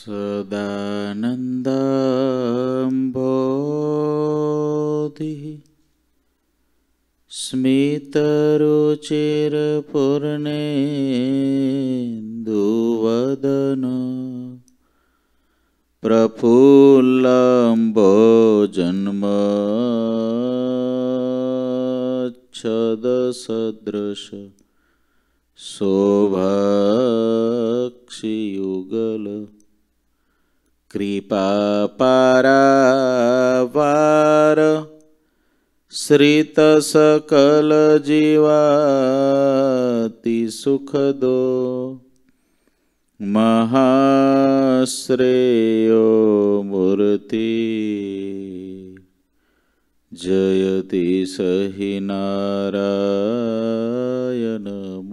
सदानन्दाम्भोधिः स्मितरुचिरपूर्णेन्दुवदन प्रफुल्लम्बोजन्मच्छदसदृश शोभाक्षियुगल कृपापारावार श्रितसकलजीवातिसुखदो महाश्रेयो मूर्ति। जयति सहि नारायणमुनि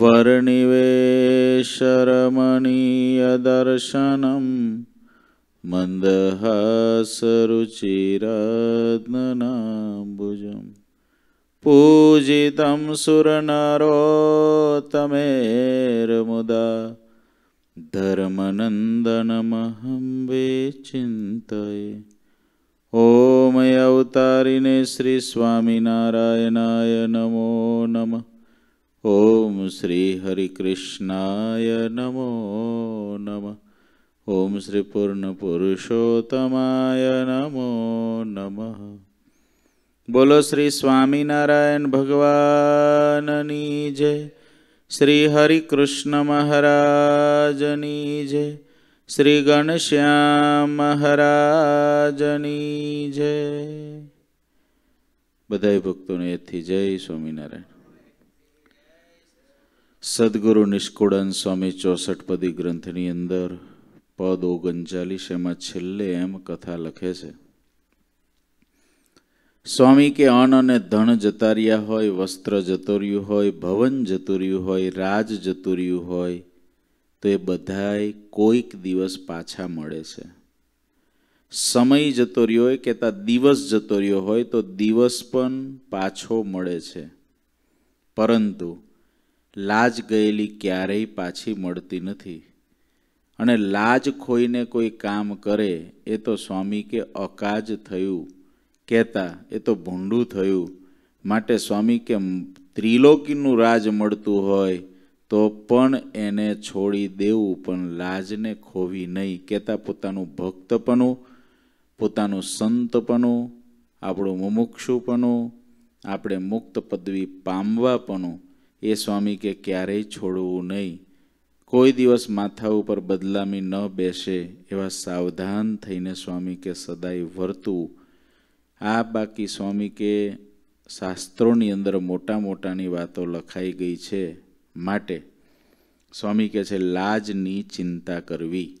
वर्णिवेशरमणीयदर्शनं मन्दहासरुचिरात्मनाम्बुजम् पूजितं सुरनरोत्तमेर्मुदा धर्मनन्दनमहं विचिन्तये ॐ अवतारिणे श्रीस्वामिनारायणाय नमो नमः શ્રી હરિકૃષ્ણાય નમો નમઃ ઓમ શ્રી પૂર્ણ પુરુષોત્તમાય નમો નમઃ બોલો શ્રી સ્વામિનારાયણ ભગવાનની જય શ્રી હરિકૃષ્ણ મહારાજની જય શ્રી ગણશ્યામ મહારાજની જય બધા ભક્તોને એથી જય સ્વામિનારાયણ સદગુરુ નિષ્કુળન સ્વામી ચોસઠપદી ગ્રંથની અંદર પદ ઓગણચાલીસ એમાં છેલ્લે એમ કથા લખે છે. સ્વામી કે અન્ન અને ધન જતા રહ્યા હોય, વસ્ત્ર જતો રહ્યું હોય, ભવન જતું હોય, રાજ જતું હોય, તો એ બધાય કોઈક દિવસ પાછા મળે છે. સમય જતો રહ્યો હોય કહેતા દિવસ જતો રહ્યો હોય તો દિવસ પણ પાછો મળે છે. પરંતુ લાજ ગયેલી ક્યારેય પાછી મળતી નથી. અને લાજ ખોઈને કોઈ કામ કરે, એ તો સ્વામી કે અકાજ થયું. કહેતા, એ તો ભૂંડું થયું. માટે સ્વામી કે ત્રિલોકીનું રાજ મળતું હોય, તો પણ એને છોડી દેવું, પણ લાજને ખોવી નહીં. કહેતા પોતાનું ભક્તપણું, પોતાનું સંતપણું, આપણું મુમુક્ષુપણું, આપણે મુક્ત પદવી પામવાપણું. એ સ્વામી કે ક્યારેય છોડવું નહીં. કોઈ દિવસ માથા ઉપર બદલામી ન બેસે એવા સાવધાન થઈને સ્વામી કે સદાય વર્તવું આ બાકી સ્વામી કે શાસ્ત્રોની અંદર મોટા મોટાની વાતો લખાઈ ગઈ છે માટે. સ્વામી કે છે, લાજની ચિંતા કરવી.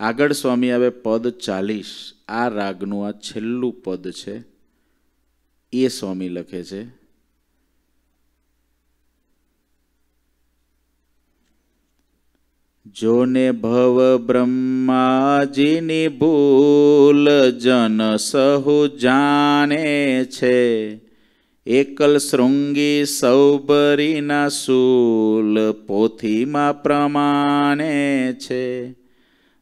આગળ સ્વામી આવે, પદ ચાલીસ. આ રાગનું આ છેલ્લું પદ છે. એ સ્વામી લખે છે જોને ભવ બ્રહ્માજીની ભૂલ જન સહુ જાણે છે. એકલ શૃંગી સૌબરીના સૂલ પોથીમાં પ્રમાણે છે.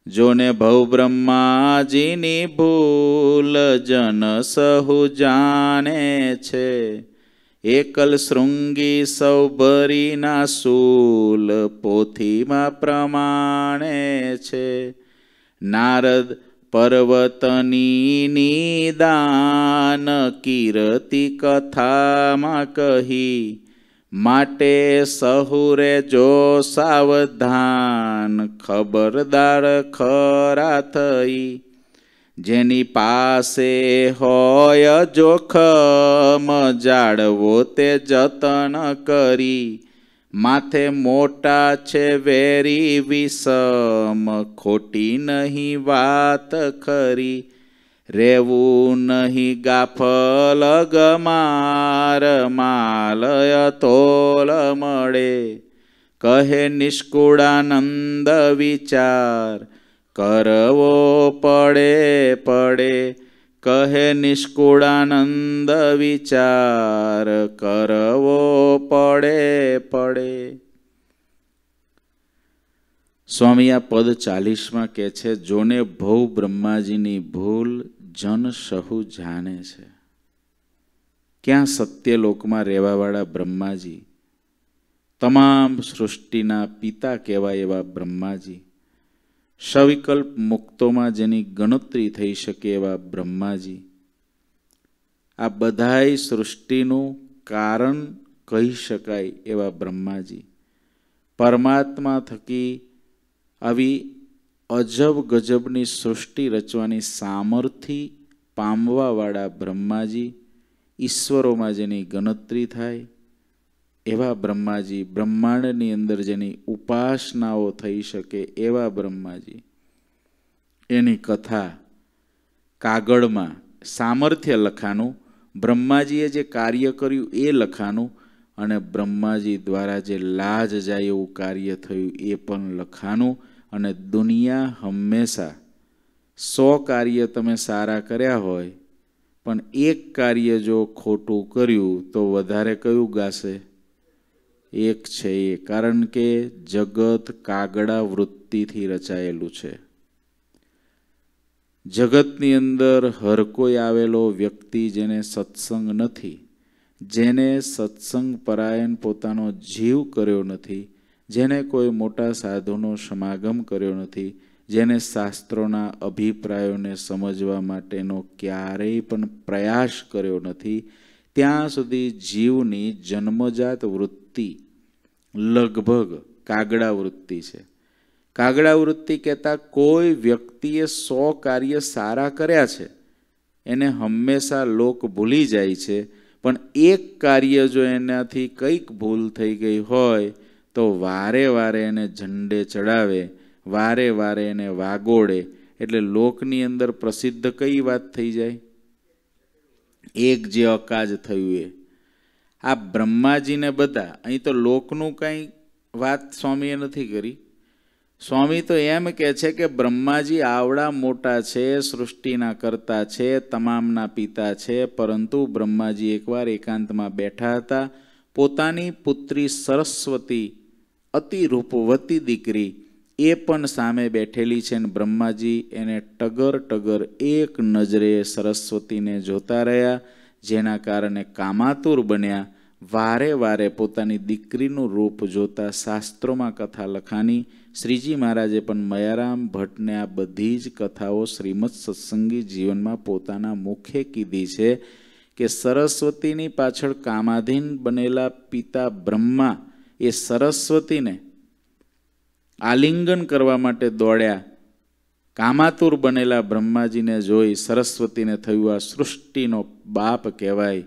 જોને ભવ બ્રહ્માજીની ભૂલ જન સહુ જાણે છે. એકલ શૃંગી સૌભરીના શૂલ પોથીમાં પ્રમાણે છે. નારદ પર્વતની નિદાન કીર્તિ કથામાં કહી, માટે સહુરે જો સાવધાન ખબરદાર ખરા થઈ જેની પાસે હોય જોખમ જાળવો તે જતન કરી. માથે મોટા છે વેરી વિષમ, ખોટી નહીં વાત ખરી. રેવું નહીં ગાફલ ગમાર, માલય તોલ મળે. કહે નિષ્કુળાનંદ વિચાર કરવો પડે પડે. કહે નિષ્કુળાનંદ વિચાર, કરવો પડે પડે. સ્વામી આ પદ ચાલીસમાં કહે છે, જોને ભવ બ્રહ્માજીની ભૂલ, જન સહુ જાણે છે. ક્યાં સત્યલોકમાં રહેવાવાળા બ્રહ્માજી? તમામ સૃષ્ટિના પિતા કહેવાય એવા બ્રહ્માજી. સવિકલ્પ મુક્તોમાં જેની ગણતરી થઈ શકે એવા બ્રહ્માજી. આ બધાય સૃષ્ટિનું કારણ કહી શકાય એવા બ્રહ્માજી. પરમાત્મા થકી આવી અજબ ગજબની સૃષ્ટિ રચવાની સામર્થિ પામવાવાળા બ્રહ્માજી ઈશ્વરોમાં જેની ગણતરી થાય એવા બ્રહ્માજી બ્રહ્માંડની અંદર જેની ઉપાસનાઓ થઈ શકે એવા બ્રહ્માજી. એની કથા કાગળમાં સામર્થ્ય લખાનું, બ્રહ્માજીએ જે કાર્ય કર્યું એ લખાનું અને બ્રહ્માજી દ્વારા જે લાજ જાય એવું કાર્ય થયું એ પણ લખાનું અને દુનિયા હંમેશા સો કાર્ય તમે સારા કર્યા હોય, પણ એક કાર્ય જો ખોટું કર્યું તો વધારે કયું ગાશે? એક છે એ, કારણ કે જગત કાગડા વૃત્તિથી રચાયેલું છે. જગતની અંદર હર કોઈ આવેલો વ્યક્તિ જેને સત્સંગ નથી, જેને સત્સંગ પરાયણ પોતાનો જીવ કર્યો નથી, જેને કોઈ મોટા સાધુનો સમાગમ કર્યો નથી, જેને શાસ્ત્રોના અભિપ્રાયોને સમજવા માટેનો ક્યારેય પણ પ્રયાસ કર્યો નથી, ત્યાં સુધી જીવની જન્મજાત વૃત્તિ લગભગ કાગડા વૃત્તિ છે. કાગડા વૃત્તિ કહેતા કોઈ વ્યક્તિએ સો કાર્ય સારા કર્યા છે, એને હંમેશા લોક ભૂલી જાય છે, પણ એક કાર્ય જો એનાથી કંઈક ભૂલ થઈ ગઈ હોય, તો વારે વારે એને ઝંડે ચડાવે, વારે વારે એને વાગોડે એટલે લોકની અંદર પ્રસિદ્ધ કઈ વાત થઈ જાય? એક જે અકાજ થયું એ. આ બ્રહ્માજીને બધા, અહીં તો લોકનું કંઈ વાત સ્વામીએ નથી કરી. સ્વામી તો એમ કહે છે કે બ્રહ્માજી આવડા મોટા છે, સૃષ્ટિના કરતા છે, તમામના પિતા છે, પરંતુ બ્રહ્માજી એકવાર એકાંતમાં બેઠા હતા, પોતાની પુત્રી સરસ્વતી, અતિ રૂપવતી દીકરી, એ પણ સામે બેઠેલી છે ને બ્રહ્માજી એને ટગર ટગર એક નજરે સરસ્વતીને જોતા રહ્યા. જેના કારણે કામાતુર બન્યા. વારે વારે પોતાની દીકરીનું રૂપ જોતા શાસ્ત્રોમાં કથા લખાની. શ્રીજી મહારાજે પણ મયારામ ભટ્ટને આ બધી જ કથાઓ શ્રીમદ સત્સંગી જીવનમાં પોતાના મુખે કીધી છે કે સરસ્વતીની પાછળ કામાધીન બનેલા પિતા બ્રહ્મા એ સરસ્વતીને આલિંગન કરવા માટે દોડ્યા. કામાતુર બનેલા બ્રહ્માજીને જોઈ સરસ્વતીને થયું આ સૃષ્ટિનો બાપ કહેવાય.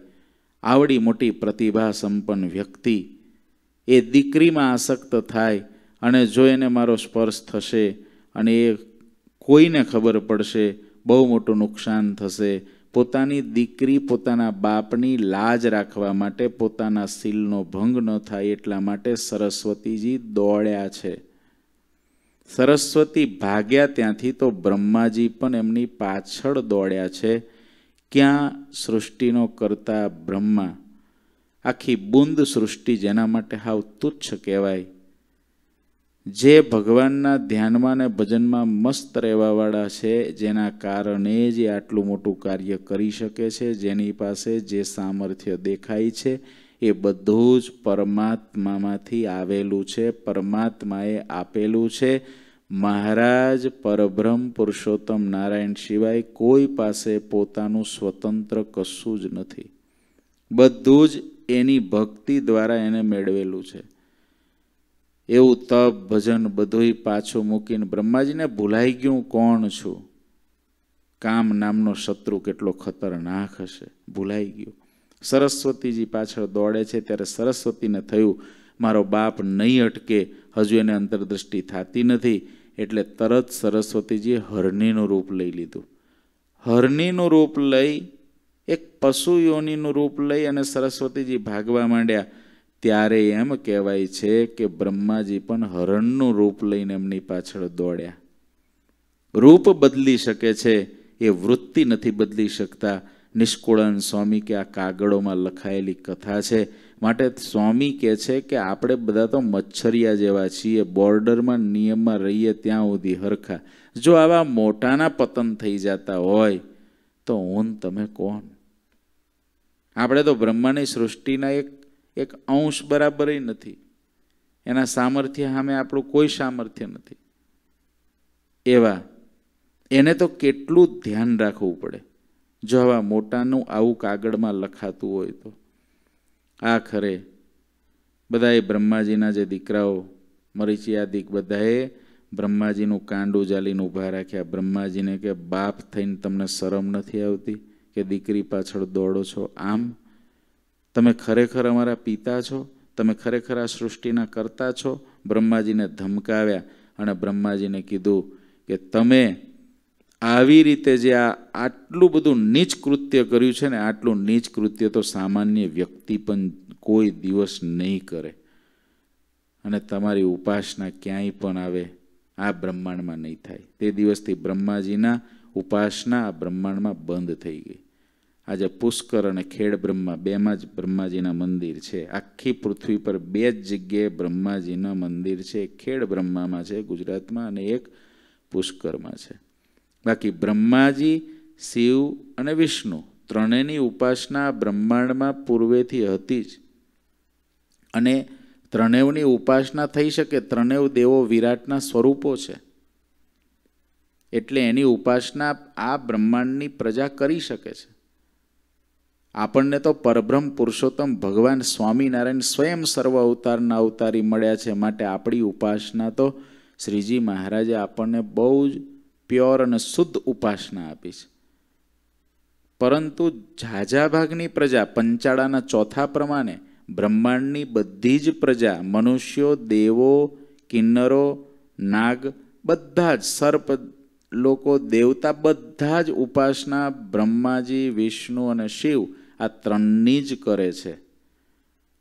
આવડી મોટી પ્રતિભા સંપન્ન વ્યક્તિ. એ દીકરીમાં આસક્ત થાય અને જો એને મારો સ્પર્શ થશે અને એ કોઈને ખબર પડશે, બહુ મોટું નુકસાન થશે. પોતાની દીકરી પોતાના બાપની લાજ રાખવા માટે પોતાના શીલનો ભંગ ન થાય એટલા માટે સરસ્વતીજી દોડ્યા છે. સરસ્વતી ભાગ્યા ત્યાંથી તો બ્રહ્માજી પણ એમની પાછળ દોડ્યા છે. ક્યાં સૃષ્ટિનો કરતા બ્રહ્મા? આખી બુંદ સૃષ્ટિ જેના માટે હાવ તુચ્છ કહેવાય. જે ભગવાનના ધ્યાનમાં ને ભજનમાં મસ્ત રહેવાવાળા છે, જેના કારણે જ આટલું મોટું કાર્ય કરી શકે છે, જેની પાસે જે સામર્થ્ય દેખાય છે એ બધું જ પરમાત્મામાંથી આવેલું છે, પરમાત્માએ આપેલું છે. મહારાજ પરબ્રહ્મ પુરુષોત્તમ નારાયણ સિવાય કોઈ પાસે પોતાનું સ્વતંત્ર કશું જ નથી. બધું જ એની ભક્તિ દ્વારા એને મેળવેલું છે. એવું તપ, ભજન બધુંય પાછું મૂકીને બ્રહ્માજીને ભૂલાઈ ગયું કોણ છું? કામ નામનો શત્રુ કેટલો ખતરનાક હશે. ભૂલાઈ ગયું. સરસ્વતીજી પાછળ દોડે છે, ત્યારે સરસ્વતીને થયું, મારો બાપ નહીં અટકે, હજુ એને અંતરદૃષ્ટિ થતી નથી. એટલે તરત સરસ્વતીજીએ હરણીનું રૂપ લઈ લીધું. હરણીનું રૂપ લઈ, એક પશુ યોનિનું રૂપ લઈ અને સરસ્વતીજી ભાગવા માંડ્યા. ત્યારે એમ કહેવાય છે કે બ્રહ્માજી પણ હરણનું રૂપ લઈને એમની પાછળ દોડ્યા. રૂપ બદલી શકે છે, એ વૃત્તિ નથી બદલી શકતા. નિષ્કુળન સ્વામી કે આ કાગળોમાં લખાયેલી કથા છે. માટે સ્વામી કહે છે કે આપણે બધા તો મચ્છરિયા જેવા છીએ, બોર્ડરમાં નિયમમાં રહીએ ત્યાં સુધી હરખા. જો આવા મોટાના પતન થઈ જતા હોય, તો હું તમે કોણ? આપણે તો બ્રહ્માની સૃષ્ટિના એક એક અંશ બરાબર નથી. એના સામર્થ્ય સામે આપણું કોઈ સામર્થ્ય નથી. એવા, એને તો કેટલું ધ્યાન રાખવું પડે. જો આવા મોટાનું આવું કાગળમાં લખાતું હોય તો? આ ખરે બધાએ બ્રહ્માજીના જે દીકરાઓ મરીચિયાદિક બધાએ બ્રહ્માજીનું કાંડું જાલીને ઊભા રાખ્યા. બ્રહ્માજીને કે, બાપ થઈને તમને શરમ નથી આવતી કે દીકરી પાછળ દોડો છો? આમ? તમે ખરેખર અમારા પિતા છો? તમે ખરેખર આ સૃષ્ટિના કરતા છો? બ્રહ્માજીને ધમકાવ્યા અને બ્રહ્માજીને કીધું કે, તમે આવી રીતે જે આ આટલું બધું નીચ કૃત્ય કર્યું છે ને, આટલું નીચ કૃત્ય તો સામાન્ય વ્યક્તિ પણ કોઈ દિવસ નહીં કરે. અને તમારી ઉપાસના ક્યાંય પણ આવે, આ બ્રહ્માંડમાં નહીં થાય. તે દિવસથી બ્રહ્માજીના ઉપાસના આ બ્રહ્માંડમાં બંધ થઈ ગઈ. આજે પુષ્કર અને ખેડ બ્રહ્મા, બેમાં જ બ્રહ્માજીના મંદિર છે. આખી પૃથ્વી પર બે જ જગ્યાએ બ્રહ્માજીના મંદિર છે. ખેડ બ્રહ્મામાં છે ગુજરાતમાં અને એક પુષ્કરમાં છે. બાકી બ્રહ્માજી, શિવ અને વિષ્ણુ ત્રણેયની ઉપાસના બ્રહ્માંડમાં પૂર્વેથી હતી જ. અને ત્રણેવની ઉપાસના થઈ શકે ત્રણેવ દેવો વિરાટના સ્વરૂપો છે. એટલે એની ઉપાસના આ બ્રહ્માંડની પ્રજા કરી શકે છે. આપણને તો પરબ્રહ્મ પુરુષોત્તમ ભગવાન સ્વામિનારાયણ સ્વયં સર્વ અવતારના અવતારી મળ્યા છે માટે આપણી ઉપાસના તો શ્રીજી મહારાજે આપણને બહુ જ પ્યોર અને શુદ્ધ ઉપાસના આપી છે પરંતુ ઝાઝા ભાગની પ્રજા પંચાળાના ચોથા પ્રમાણે બ્રહ્માંડની બધી જ પ્રજા, મનુષ્યો, દેવો, કિન્નરો, નાગ, બધા જ સર્પ, લોકો, દેવતા, બધા જ ઉપાસના બ્રહ્માજી, વિષ્ણુ અને શિવ આ ત્રણની જ કરે છે.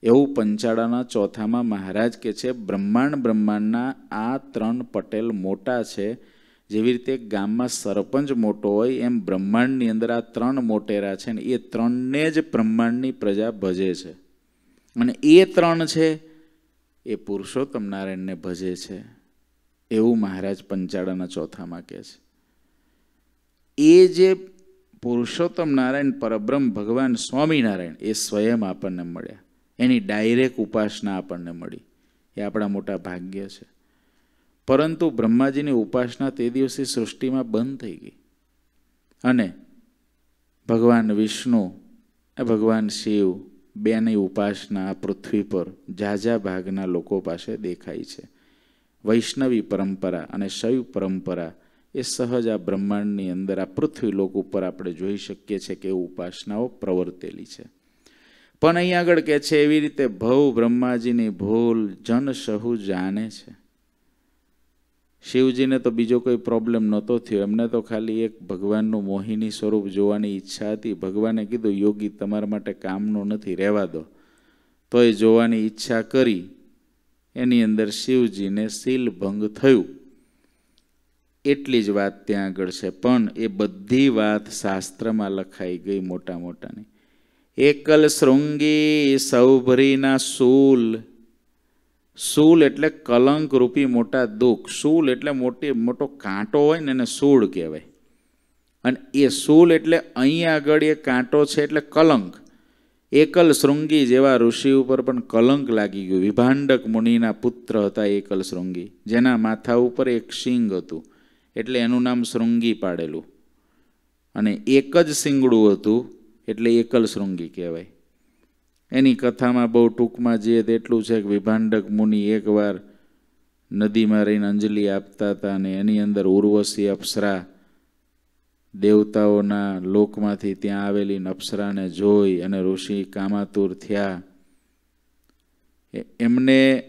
એવું પંચાળાના ચોથામાં મહારાજ કે છે, બ્રહ્માંડ, બ્રહ્માંડના આ ત્રણ પટેલ મોટા છે જેવી રીતે ગામમાં સરપંચ મોટો હોય, એમ બ્રહ્માંડની અંદર આ ત્રણ મોટેરા છે ને, એ ત્રણને જ બ્રહ્માંડની પ્રજા ભજે છે. અને એ ત્રણ છે, એ પુરુષોત્તમ નારાયણને ભજે છે. એવું મહારાજ પંચાળાના ચોથામાં કહે છે. એ જે પુરુષોત્તમ નારાયણ, પરબ્રહ્મ, ભગવાન, સ્વામિનારાયણ, એ સ્વયં આપણને મળ્યા. એની ડાયરેક્ટ ઉપાસના આપણને મળી. એ આપણા મોટા ભાગ્ય છે. પરંતુ બ્રહ્માજીની ઉપાસના તે દિવસે સૃષ્ટિમાં બંધ થઈ ગઈ. અને ભગવાન વિષ્ણુ ભગવાન શિવ બેની ઉપાસના આ પૃથ્વી પર ઝાઝા ભાગના લોકો પાસે દેખાય છે. વૈષ્ણવી પરંપરા અને શૈવ પરંપરા એ સહજ આ બ્રહ્માંડની અંદર આ પૃથ્વી લોક ઉપર આપણે જોઈ શકીએ છીએ કે ઉપાસનાઓ પ્રવર્તેલી છે. પણ અહીં આગળ કે છે એવી રીતે ભવ બ્રહ્માજીની ભૂલ જન સહુ જાણે છે. શિવજીને તો બીજો કોઈ પ્રોબ્લેમ નહોતો થયો. એમને તો ખાલી એક ભગવાનનું મોહિની સ્વરૂપ જોવાની ઈચ્છા હતી. ભગવાને કીધું, યોગી, તમારા માટે કામનું નથી, રહેવા દો. તો એ જોવાની ઈચ્છા કરી. એની અંદર શિવજીને શીલભંગ થયું. એટલી જ વાત ત્યાં આગળ છે. પણ એ બધી વાત શાસ્ત્રમાં લખાઈ ગઈ મોટા મોટાની એકલ શૃંગી સૌભરીના સૂલ સૂલ એટલે કલંક રૂપી મોટા દુઃખ. શૂલ એટલે મોટી, મોટો કાંટો હોય ને એને શૂળ કહેવાય. અને એ શૂલ એટલે અહીંયા આગળ એ કાંટો છે એટલે કલંક. એકલ શૃંગી જેવા ઋષિ ઉપર પણ કલંક લાગી ગયું. વિભાંડક મુનિના પુત્ર હતા એકલ શૃંગી. જેના માથા ઉપર એક શિંગ હતું. એટલે એનું નામ શૃંગી પાડેલું. અને એક જ શિંગડું હતું, એટલે એકલ શૃંગી કહેવાય. એની કથામાં બહુ ટૂંકમાં જે તેટલું છે કે વિભાંડક મુનિ એકવાર નદીમાં રહીને અંજલિ આપતા હતા અને એની અંદર ઉર્વશી અપ્સરા દેવતાઓના લોકમાંથી ત્યાં આવેલી અપ્સરાને જોઈ અને ઋષિ કામાતુર થયા. એમને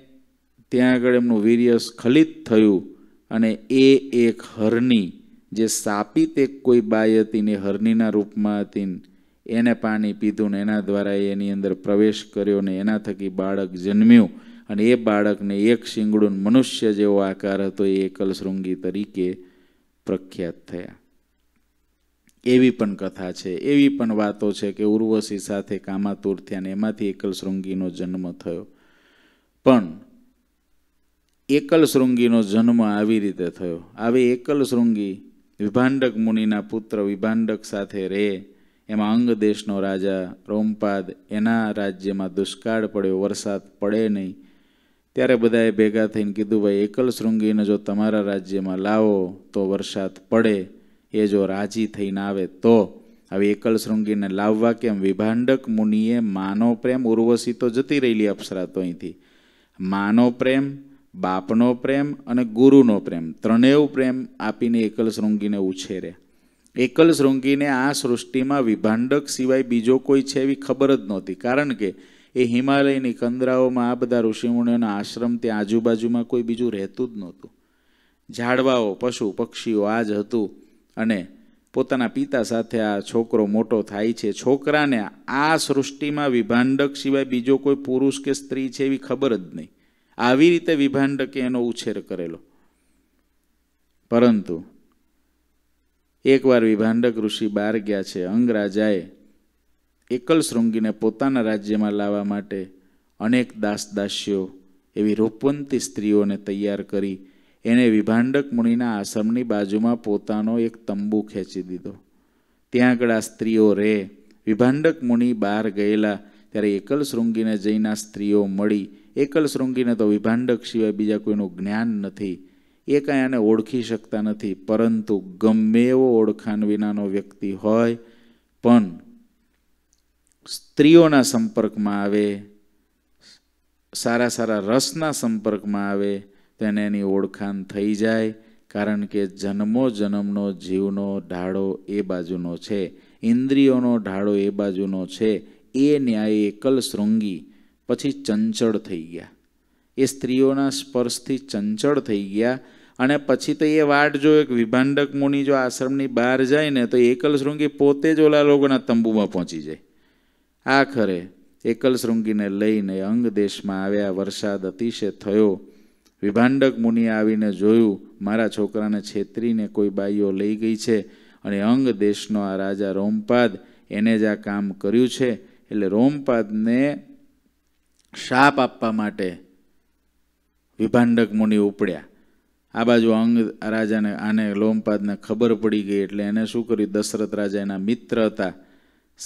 ત્યાં આગળ એમનું વીર્ય સ્ખલિત થયું અને એ એક હરની જે સાપિત એક કોઈ બાય હતી ને હરણીના રૂપમાં હતી એને પાણી પીધું ને એના દ્વારા એની અંદર પ્રવેશ કર્યો ને એના થકી બાળક જન્મ્યું. અને એ બાળકને એક શિંગડું મનુષ્ય જેવો આકાર હતો, એ એકલ શૃંગી તરીકે પ્રખ્યાત થયા. એવી પણ કથા છે, એવી પણ વાતો છે કે ઉર્વશી સાથે કામાતુર થયા ને એમાંથી એકલ શૃંગીનો જન્મ થયો. પણ એકલ શૃંગીનો જન્મ આવી રીતે થયો. આવી એકલ શૃંગી વિભાંડક મુનિના પુત્ર વિભાંડક સાથે રહે એમાં અંગ દેશનો રાજા રોમપાદ એના રાજ્યમાં દુષ્કાળ પડ્યો, વરસાદ પડે નહીં. ત્યારે બધાએ ભેગા થઈને કીધું, ભાઈ, એકલ શૃંગીને જો તમારા રાજ્યમાં લાવો તો વરસાદ પડે, એ જો રાજી થઈને આવે તો. હવે એકલ શૃંગીને લાવવા કેમ? વિભાંડક મુનિએ માનો પ્રેમ ઉર્વશી તો જતી રહેલી અપ્સરા તો અહીંથી. માનો પ્રેમ, બાપનો પ્રેમ અને ગુરુનો પ્રેમ ત્રણેવ પ્રેમ આપીને એકલ શૃંગીને ઉછેરે. એકલ શૃંગીને આ સૃષ્ટિમાં વિભાંડક સિવાય બીજો કોઈ છે એવી ખબર જ નહોતી. કારણ કે એ હિમાલયની કંદરાઓમાં આ બધા ઋષિમુનિઓના આશ્રમ ત્યાં આજુબાજુમાં કોઈ બીજું રહેતું જ નહોતું. ઝાડવાઓ, પશુ, પક્ષીઓ આ જ હતું અને પોતાના પિતા સાથે આ છોકરો મોટો થાય છે. છોકરાને આ સૃષ્ટિમાં વિભાંડક સિવાય બીજો કોઈ પુરુષ કે સ્ત્રી છે એવી ખબર જ નહીં. આવી રીતે વિભાંડકે એનો ઉછેર કરેલો. પરંતુ એકવાર વિભાંડક ઋષિ બહાર ગયા છે અંગરાજાએ એકલ શૃંગીને પોતાના રાજ્યમાં લાવવા માટે અનેક દાસ દાસીઓ એવી રૂપવંતી સ્ત્રીઓને તૈયાર કરી એણે વિભાંડક મુનિના આશ્રમની બાજુમાં પોતાનો એક તંબુ ખેંચી દીધો. ત્યાં આગળ આ સ્ત્રીઓ રહે વિભાંડક મુનિ બહાર ગયેલા ત્યારે એકલ શૃંગીને જઈને સ્ત્રીઓ મળી. એકલ શૃંગીને તો વિભાંડક સિવાય બીજા કોઈનું જ્ઞાન નથી. એ કાંઈ આને ઓળખી શકતા નથી. પરંતુ ગમે એવો ઓળખાણ વિનાનો વ્યક્તિ હોય, પણ સ્ત્રીઓના સંપર્કમાં આવે, સારા સારા રસના સંપર્કમાં આવે, તો એને એની ઓળખાણ થઈ જાય, કારણ કે જન્મો જન્મનો, જીવનો ઢાળો એ બાજુનો છે. ઇન્દ્રિયોનો ઢાળો એ બાજુનો છે. એ ન્યાય એકલ શૃંગી, પછી ચંચળ થઈ ગયા. એ સ્ત્રીઓના સ્પર્શથી ચંચળ થઈ ગયા અને પછી તો એ વાટ જો એક વિભાંડક મુનિ જો આશ્રમની બહાર જાય ને તો એકલ શૃંગી પોતે જ ઓલા લોકોના તંબુમાં પહોંચી જાય. આખરે એકલ શૃંગીને લઈને અંગ દેશમાં આવ્યા, વરસાદ અતિશય થયો. વિભાંડક મુનિ આવીને જોયું, મારા છોકરાને છેતરીને કોઈ બાઈઓ લઈ ગઈ છે અને અંગ દેશનો આ રાજા રોમપાદ એને જ આ કામ કર્યું છે. એટલે રોમપાદને શાપ આપવા માટે વિભાંડક મુનિ ઉપડ્યા. આ બાજુ અંગ રાજાને આને લોમપાદને ખબર પડી ગઈ એટલે એને શું કર્યું? દશરથ રાજા એના મિત્ર હતા.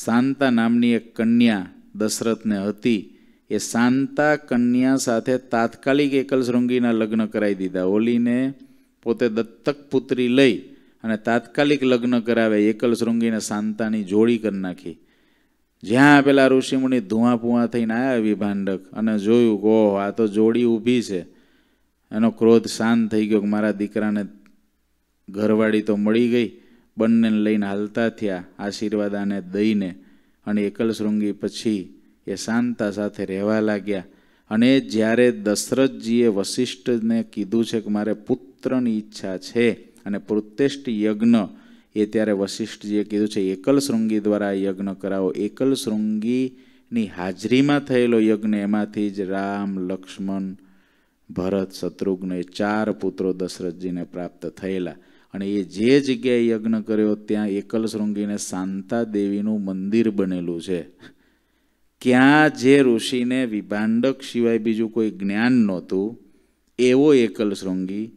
શાંતા નામની એક કન્યા દશરથને હતી. એ શાંતા કન્યા સાથે તાત્કાલિક એકલશ્રૃંગીના લગ્ન કરાવી દીધા. ઓલીને પોતે દત્તક પુત્રી લઈ અને તાત્કાલિક લગ્ન કરાવે એકલ શૃંગીને શાંતાની જોડી કરી નાખી. જ્યાં પેલા ઋષિમુનિ ધુઆ પુઆ થઈને આવ્યા વિભાંડક અને જોયું ઓહ, આ તો જોડી ઊભી છે. એનો ક્રોધ શાંત થઈ ગયો કે મારા દીકરાને ઘરવાળી તો મળી ગઈ બંનેને લઈને હાલતા થયા આશીર્વાદ આને દઈને. અને એકલ શૃંગી પછી એ શાંતા સાથે રહેવા લાગ્યા. અને જ્યારે દશરથજીએ વશિષ્ઠને કીધું છે કે મારે પુત્રની ઈચ્છા છે અને પુત્રેષ્ઠ યજ્ઞ, એ ત્યારે વશિષ્ઠજીએ કીધું છે, એકલ શૃંગી દ્વારા યજ્ઞ કરાવો. એકલ શૃંગીની હાજરીમાં થયેલો યજ્ઞ એમાંથી જ રામ, લક્ષ્મણ ભરત, શત્રુઘ્ન ચાર પુત્રો દશરથજીને પ્રાપ્ત થયેલા. અને એ જે જગ્યાએ યજ્ઞ કર્યો, ત્યાં એકલ શૃંગીને શાંતા દેવીનું મંદિર બનેલું છે. ક્યાં જે ઋષિને વિભાંડક સિવાય બીજું કોઈ જ્ઞાન નહોતું, એવો એકલ શૃંગી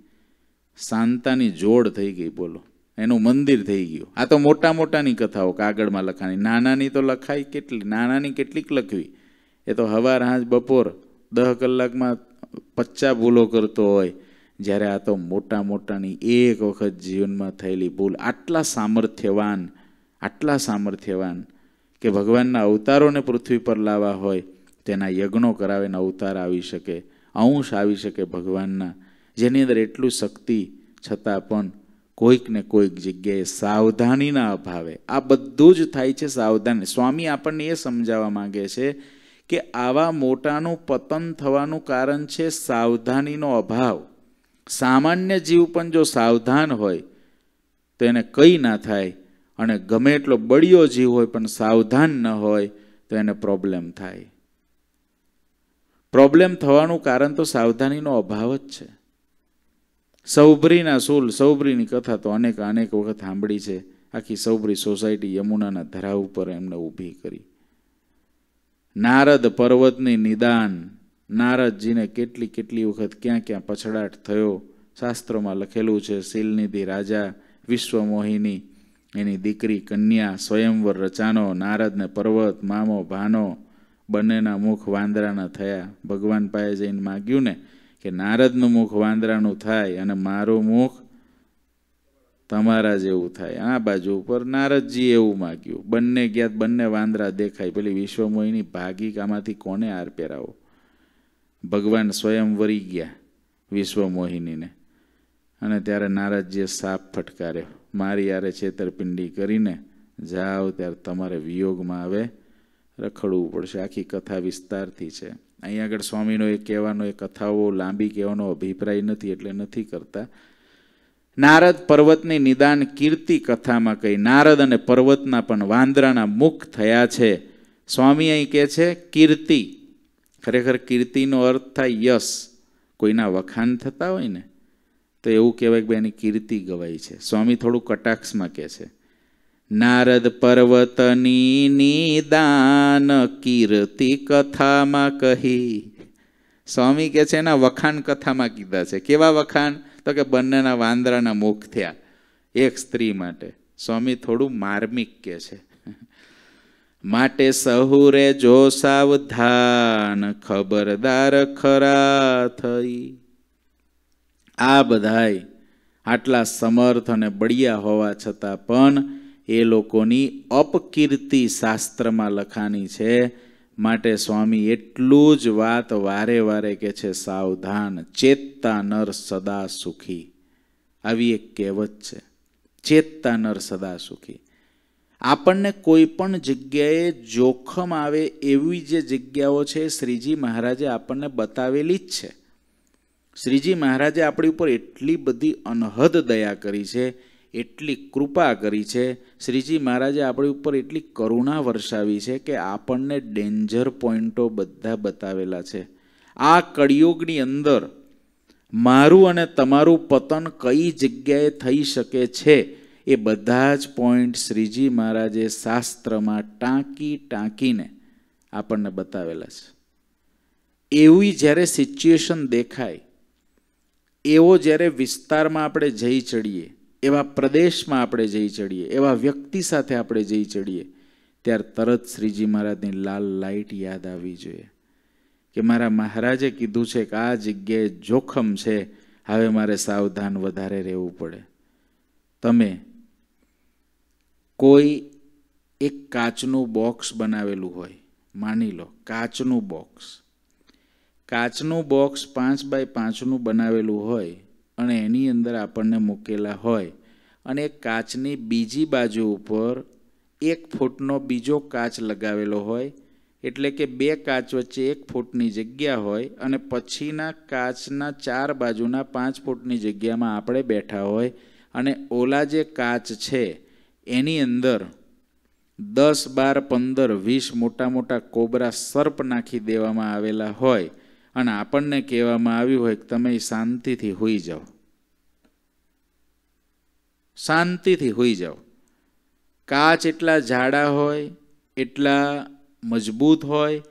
શાંતાની જોડ થઈ ગઈ, બોલો. એનું મંદિર થઈ ગયું. આ તો મોટા મોટાની કથાઓ કાગળમાં લખાણી. નાનાની તો લખાય કેટલી, નાનાની કેટલીક લખવી. એ તો હવાર, હાજ, બપોર, દહ કલાકમાં પચ્ચા ભૂલો કરતો હોય, જ્યારે આ તો મોટા મોટાની એક વખત જીવનમાં થયેલી ભૂલ. આટલા સામર્થ્યવાન આટલા સામર્થ્યવાન કે ભગવાનના અવતારોને પૃથ્વી પર લાવવા હોય, તેના યજ્ઞો કરાવીને અવતાર આવી શકે, અંશ આવી શકે ભગવાનના, જેની અંદર એટલું શક્તિ છતાં પણ કોઈક ને કોઈક જગ્યાએ સાવધાનીના અભાવે. આ બધું જ થાય છે સાવધાની. સ્વામી આપણને એ સમજાવવા માંગે છે કે આવા મોટાનું પતન થવાનું કારણ છે સાવધાનીનો અભાવ. સામાન્ય જીવ પણ જો સાવધાન હોય તો એને કંઈ ના થાય અને ગમે એટલો બળિયો જીવ હોય પણ સાવધાન ન હોય, તો એને પ્રોબ્લેમ થાય. પ્રોબ્લેમ થવાનું કારણ તો સાવધાનીનો અભાવ જ છે. સૌભરીના સૂલ, સૌભરીની કથા તો અનેક અનેક વખત સાંભળી છે. આખી સૌભરી સોસાયટી યમુનાના ધરા ઉપર એમને ઊભી કરી. નારદ પર્વતની નિદાન. નારદજીને કેટલી કેટલી વખત ક્યાં ક્યાં પછડાટ થયો. શાસ્ત્રોમાં લખેલું છે, શીલનિધિ રાજા, વિશ્વમોહિની, એની દીકરી કન્યા, સ્વયંવર રચાનો, નારદને પર્વત, મામો, ભાનો, બંનેના મુખ વાંદરાના થયા. ભગવાન પાસે જઈને માગ્યું ને કે, નારદનું મુખ વાંદરાનું થાય અને મારું મુખ તમારા જેવું થાય. આ બાજુ ઉપર નારદજી એવું માગ્યું. બંને ગયા બંને વાંદરા દેખાય. પેલી વિશ્વમોહિની ભાગી આમાંથી કોને આર પહેરાવો? ભગવાન સ્વયં વરી ગયા વિશ્વમોહિનીને. અને ત્યારે નારદજીએ સાપ ફટકાર્યો. મારી યારે છેતરપિંડી કરીને જાઓ, ત્યારે તમારે વિયોગમાં આવે, રખડવું પડશે. આખી કથા વિસ્તારથી છે. અહીં આગળ સ્વામીનો એ કહેવાનો, એ કથાઓ લાંબી કહેવાનો અભિપ્રાય નથી, એટલે નથી કરતા. નારદ પર્વતની નિદાન કીર્તિ કથામાં કહી, નારદ અને પર્વતના પણ વાંદરાના મુખ થયા છે. સ્વામી અહીં કહે છે, કીર્તિ. ખરેખર કીર્તિનો અર્થ થાય યશ. કોઈના વખાણ થતા હોય ને, તો એવું કહેવાય કે એની કીર્તિ ગવાય છે. સ્વામી થોડું કટાક્ષમાં કહે છે, નારદ પર્વતની નિદાન કીર્તિ કથામાં કહી. સ્વામી કહે છે, એના વખાણ કથામાં કીધા છે. કેવા વખાણ? તો કે બંનેના વાંદરાના મુખ થયા, એક સ્ત્રી માટે. સ્વામી થોડું માર્મિક કે છે. માટે સહુરે જો સાવધાન, ખબરદાર ખરા થઈ. આ બધાય આટલા સમર્થ અને બળિયા હોવા છતાં પણ એ લોકોની અપકીર્તિ શાસ્ત્રમાં લખાણી છે માટે સ્વામી એટલું જ વાત વારે વારે કે છે, સાવધાન ચેતતા નર સદા સુખી. આવી એક કહેવત છે ચેતતા નર સદા સુખી. આપણને કોઈ પણ જગ્યાએ જોખમ આવે એવી જે જગ્યાઓ છે, શ્રીજી મહારાજે આપણને બતાવેલી જ છે. શ્રીજી મહારાજે આપણી ઉપર એટલી બધી અનહદ દયા કરી છે એટલી કૃપા કરી છે. શ્રીજી મહારાજે આપણી ઉપર એટલી કરુણા વરસાવી છે કે આપણને ડેન્જર પોઈન્ટો બધા બતાવેલા છે. આ કળિયુગની અંદર મારું અને તમારું પતન કઈ જગ્યાએ થઈ શકે છે એ બધા જ પોઈન્ટ શ્રીજી મહારાજે શાસ્ત્રમાં ટાંકી ટાંકીને આપણને બતાવેલા છે. એવી જ્યારે સિચ્યુએશન દેખાય, એવો જ્યારે વિસ્તારમાં આપણે જઈ ચડીએ એવા પ્રદેશમાં આપણે જઈ ચડીએ, એવા વ્યક્તિ સાથે આપણે જઈ ચડીએ, ત્યારે તરત શ્રીજી મહારાજની લાલ લાઈટ યાદ આવવી જોઈએ. કે મારા મહારાજે કીધું છે કે આ જગ્યાએ જોખમ છે, હવે મારે સાવધાન વધારે રહેવું પડે. તમે કોઈ એક કાચનું બોક્સ બનાવેલું હોય, માની લો, કાચનું બોક્સ. કાચનું બોક્સ પાંચ બાય પાંચનું બનાવેલું હોય અને એની અંદર આપણને મૂકેલા હોય. અને કાચની બીજી બાજુ ઉપર એક ફૂટનો બીજો કાચ લગાવેલો હોય, એટલે કે બે કાચ વચ્ચે એક ફૂટની જગ્યા હોય અને પછીના કાચના ચાર બાજુના પાંચ ફૂટની જગ્યામાં આપણે બેઠા હોય. અને ઓલા જે કાચ છે, એની અંદર દસ બાર પંદર વીસ મોટા મોટા કોબરા સર્પ નાખી દેવામાં આવેલા હોય. અને આપણને કહેવામાં આવ્યું હોય કે તમે શાંતિથી હોઈ જાઓ. શાંતિથી હોઈ જાઓ. કાચ એટલા જાડા હોય, એટલા મજબૂત હોય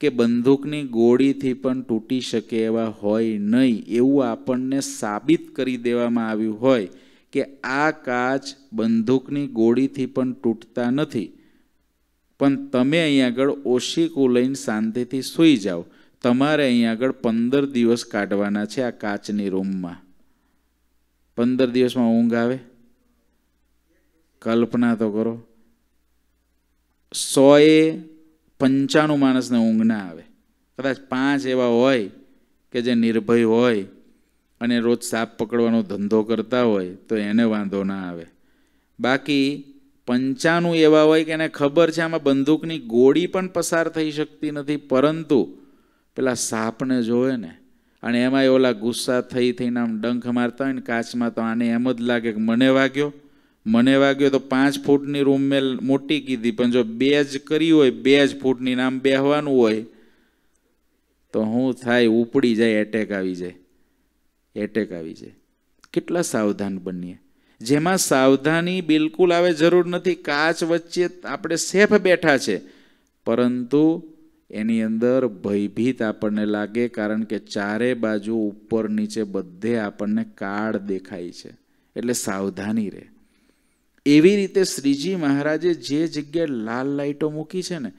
કે બંદૂકની ગોળીથી પણ તૂટી શકે એવા હોય નહીં એવું આપણને સાબિત કરી દેવામાં આવ્યું હોય કે આ કાચ બંદૂકની ગોળીથી પણ તૂટતા નથી. પણ તમે અહીં આગળ ઓશીકું લઈને શાંતિથી સૂઈ જાઓ. તમારે અહીં આગળ પંદર દિવસ કાઢવાના છે આ કાચની રૂમમાં. પંદર દિવસમાં ઊંઘ આવે? કલ્પના તો કરો. સોએ પંચાણું માણસને ઊંઘ ના આવે. કદાચ પાંચ એવા હોય કે જે નિર્ભય હોય અને રોજ સાપ પકડવાનો ધંધો કરતા હોય તો એને વાંધો ના આવે. બાકી પંચાણું એવા હોય કે એને ખબર છે આમાં બંદૂકની ગોળી પણ પસાર થઈ શકતી નથી, પરંતુ પેલા સાપને જોવે ને, અને એમાંય ઓલા ગુસ્સા થઈ થઈને આમ ડંખ મારતા હોય ને કાચમાં, તો આને એમ જ લાગે કે મને વાગ્યો. મને વાગ્યો તો પાંચ ફૂટની રૂમ મેં મોટી કીધી, પણ જો બે જ કરી હોય, બે જ ફૂટની નામ બેહવાનું હોય, તો હું થાય ઉપડી જાય એટેક આવી જાય. એટેક આવી જાય. કેટલા સાવધાન બનીએ. જેમાં સાવધાની બિલકુલ આવે જરૂર નથી. કાચ વચ્ચે આપણે સેફ બેઠા છે. પરંતુ એની અંદર ભયભીત આપણને લાગે કારણ કે ચારે બાજુ ઉપર નીચે બધે આપણને કાળ દેખાય છે. એટલે સાવધાની રહે. એવી રીતે શ્રીજી મહારાજે જે જગ્યાએ લાલ લાઇટો મૂકી છે ને,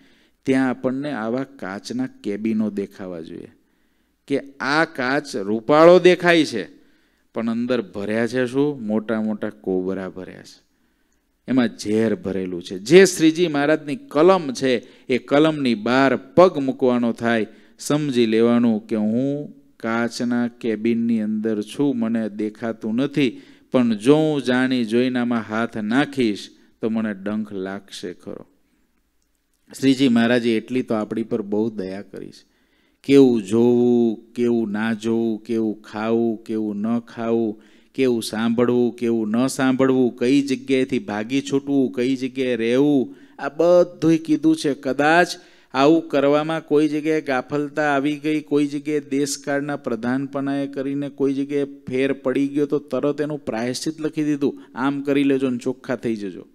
ત્યાં આપણને આવા કાચના કેબિનો દેખાવા જોઈએ. કે આ કાચ રૂપાળો દેખાય છે, પણ અંદર ભર્યા છે શું? મોટા મોટા કોબરા ભર્યા છે. એમાં ઝેર ભરેલું છે. જે શ્રીજી મહારાજની કલમ છે, એ કલમની બહાર પગ મૂકવાનો થાય, સમજી લેવાનું કે હું કાચના કેબિનની અંદર છું, મને દેખાતું નથી, પણ જો હું જાણી જોઈનામાં હાથ નાખીશ, તો મને ડંખ લાગશે ખરો. શ્રીજી મહારાજે એટલી તો આપણી પર બહુ દયા કરી છે. કેવું જોવું, કેવું ના જોવું, કેવું ખાવું, કેવું ન ખાવું કેવું સાંભળવું, કેવું ન સાંભળવું, કઈ જગ્યાએથી ભાગી છૂટવું, કઈ જગ્યાએ રહેવું, આ બધું કીધું છે. કદાચ આવું કરવામાં કોઈ જગ્યાએ ગાફલતા આવી ગઈ, કોઈ જગ્યાએ દેશકાળના પ્રધાનપણાએ કરીને કોઈ જગ્યાએ ફેર પડી ગયો, તો તરત એનું પ્રાયશ્ચિત લખી દીધું. આમ કરી લેજો ને ચોખ્ખા થઈ જજો.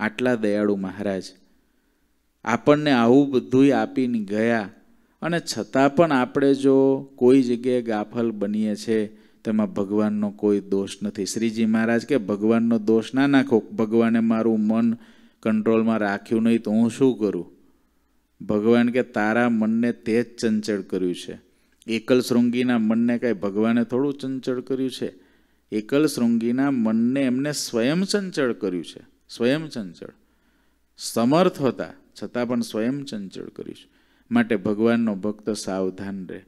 આટલા દયાળુ મહારાજ. આપણને આવું બધું આપીને ગયા. અને છતાં પણ આપણે જો કોઈ જગ્યાએ ગાફલ બનીએ છીએ તેમાં ભગવાનનો કોઈ દોષ નથી. શ્રીજી મહારાજ કે, ભગવાનનો દોષ ના નાખો. ભગવાને મારું મન કંટ્રોલમાં રાખ્યું નહીં તો હું શું કરું? ભગવાન કે, તારા મનને તે જ ચંચળ કર્યું છે. એકલ શૃંગીના મનને કાંઈ ભગવાને થોડું ચંચળ કર્યું છે? એકલ શૃંગીના મનને એમને સ્વયં ચંચળ કર્યું છે. સ્વયં ચંચળ. સમર્થ હતા, છતાં પણ સ્વયં ચંચળ કર્યું છે. માટે ભગવાનનો ભક્ત સાવધાન રહે.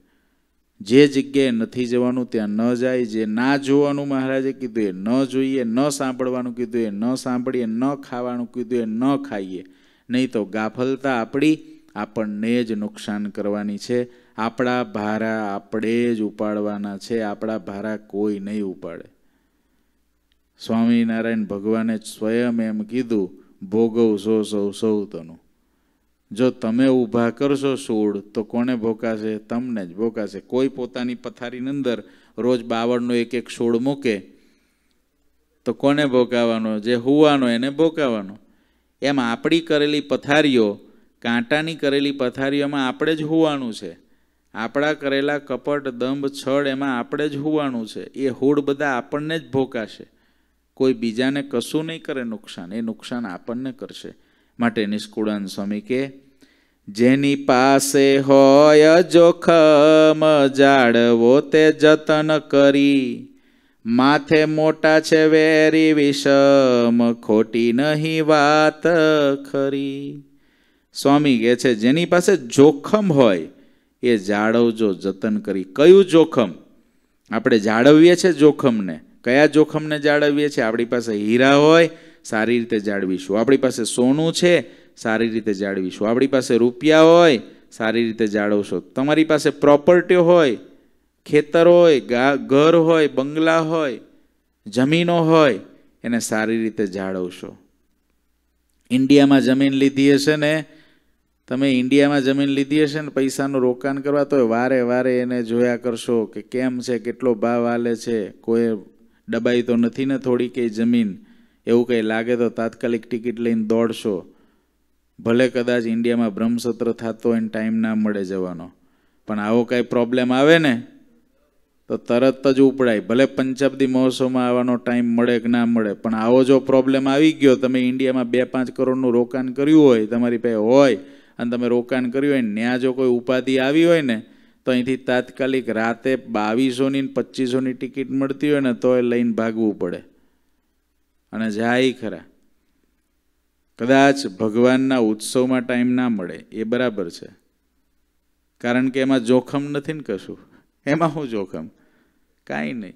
જે જગ્યાએ નથી જવાનું ત્યાં ન જાય, જે ના જોવાનું મહારાજે કીધું એ ન જોઈએ, ન સાંભળવાનું કીધું એ ન સાંભળીએ, ન ખાવાનું કીધું એ ન ખાઈએ. નહીં તો ગાફલતા આપણી આપણને જ નુકસાન કરવાની છે. આપણા ભારા આપણે જ ઉપાડવાના છે. આપણા ભારા કોઈ નહીં ઉપાડે. સ્વામિનારાયણ ભગવાને સ્વયં એમ કીધું, ભોગવ સો સૌ સૌ તનું જો તમે ઊભા કરશો સૂળ, તો કોને ભોકાશે? તમને જ ભોકાશે. કોઈ પોતાની પથારીની અંદર રોજ બાવળનો એક એક સૂળ મૂકે, તો કોને ભોકાવાનો? જે હુવાનો એને ભોકાવાનો. એમ આપણી કરેલી પથારીઓ, કાંટાની કરેલી પથારીઓમાં આપણે જ હોવાનું છે. આપણા કરેલા કપટ, દંભ, છળ એમાં આપણે જ હોવાનું છે. એ હૂડ બધા આપણને જ ભોકાશે. કોઈ બીજાને કશું નહીં કરે નુકસાન. એ નુકસાન આપણને કરશે. માટે નિષ્કુળાન સ્વામી કે જેની પાસે હોય જોખમ જાળવો તે જતન કરી. માથે મોટા છે વેરી વિષમ, ખોટી નહીં વાત ખરી. સ્વામી કહે છે, જેની પાસે જોખમ હોય, એ જાળવજો, જતન કરી. કયું જોખમ? આપણે જાળવીએ છીએ જોખમને. કયા જોખમને જાળવીએ છીએ? આપણી પાસે હીરા હોય સારી રીતે જાળવીશું. આપણી પાસે સોનું છે, સારી રીતે જાળવીશું. આપણી પાસે રૂપિયા હોય, સારી રીતે જાળવશો. તમારી પાસે પ્રોપર્ટી હોય, ખેતર હોય ઘર હોય, બંગલા હોય, જમીનો હોય, એને સારી રીતે જાળવશો. ઇન્ડિયામાં જમીન લીધી હશે ને, તમે ઇન્ડિયામાં જમીન લીધી હશે ને, પૈસાનું રોકાણ કરવા, તો વારે વારે એને જોયા કરશો કે કેમ છે, કેટલો ભાવ હાલે છે. કોઈ ડબાઈ તો નથી ને થોડી કંઈ જમીન. એવું કંઈ લાગે તો તાત્કાલિક ટિકિટ લઈને દોડશો. ભલે કદાચ ઇન્ડિયામાં બ્રહ્મસત્ર થતો હોય ટાઈમ ના મળે જવાનો. પણ આવો કાંઈ પ્રોબ્લેમ આવે ને, તો તરત જ ઉપડાય. ભલે પંચાબ્દી મહોત્સવમાં આવવાનો ટાઈમ મળે કે ના મળે, પણ આવો જો પ્રોબ્લેમ આવી ગયો, તમે ઇન્ડિયામાં બે પાંચ કરોડનું રોકાણ કર્યું હોય, તમારી પાસે હોય, અને તમે રોકાણ કર્યું હોય ત્યાં જો કોઈ ઉપાધિ આવી હોય ને, તો અહીંથી તાત્કાલિક રાતે બાવીસોની પચીસોની ટિકિટ મળતી હોય ને, તો એ લઈને ભાગવું પડે. અને જાય ખરા. કદાચ ભગવાનના ઉત્સવમાં ટાઈમ ના મળે, એ બરાબર છે. કારણ કે એમાં જોખમ નથી ને કશું. એમાં હું જોખમ? કાંઈ નહીં.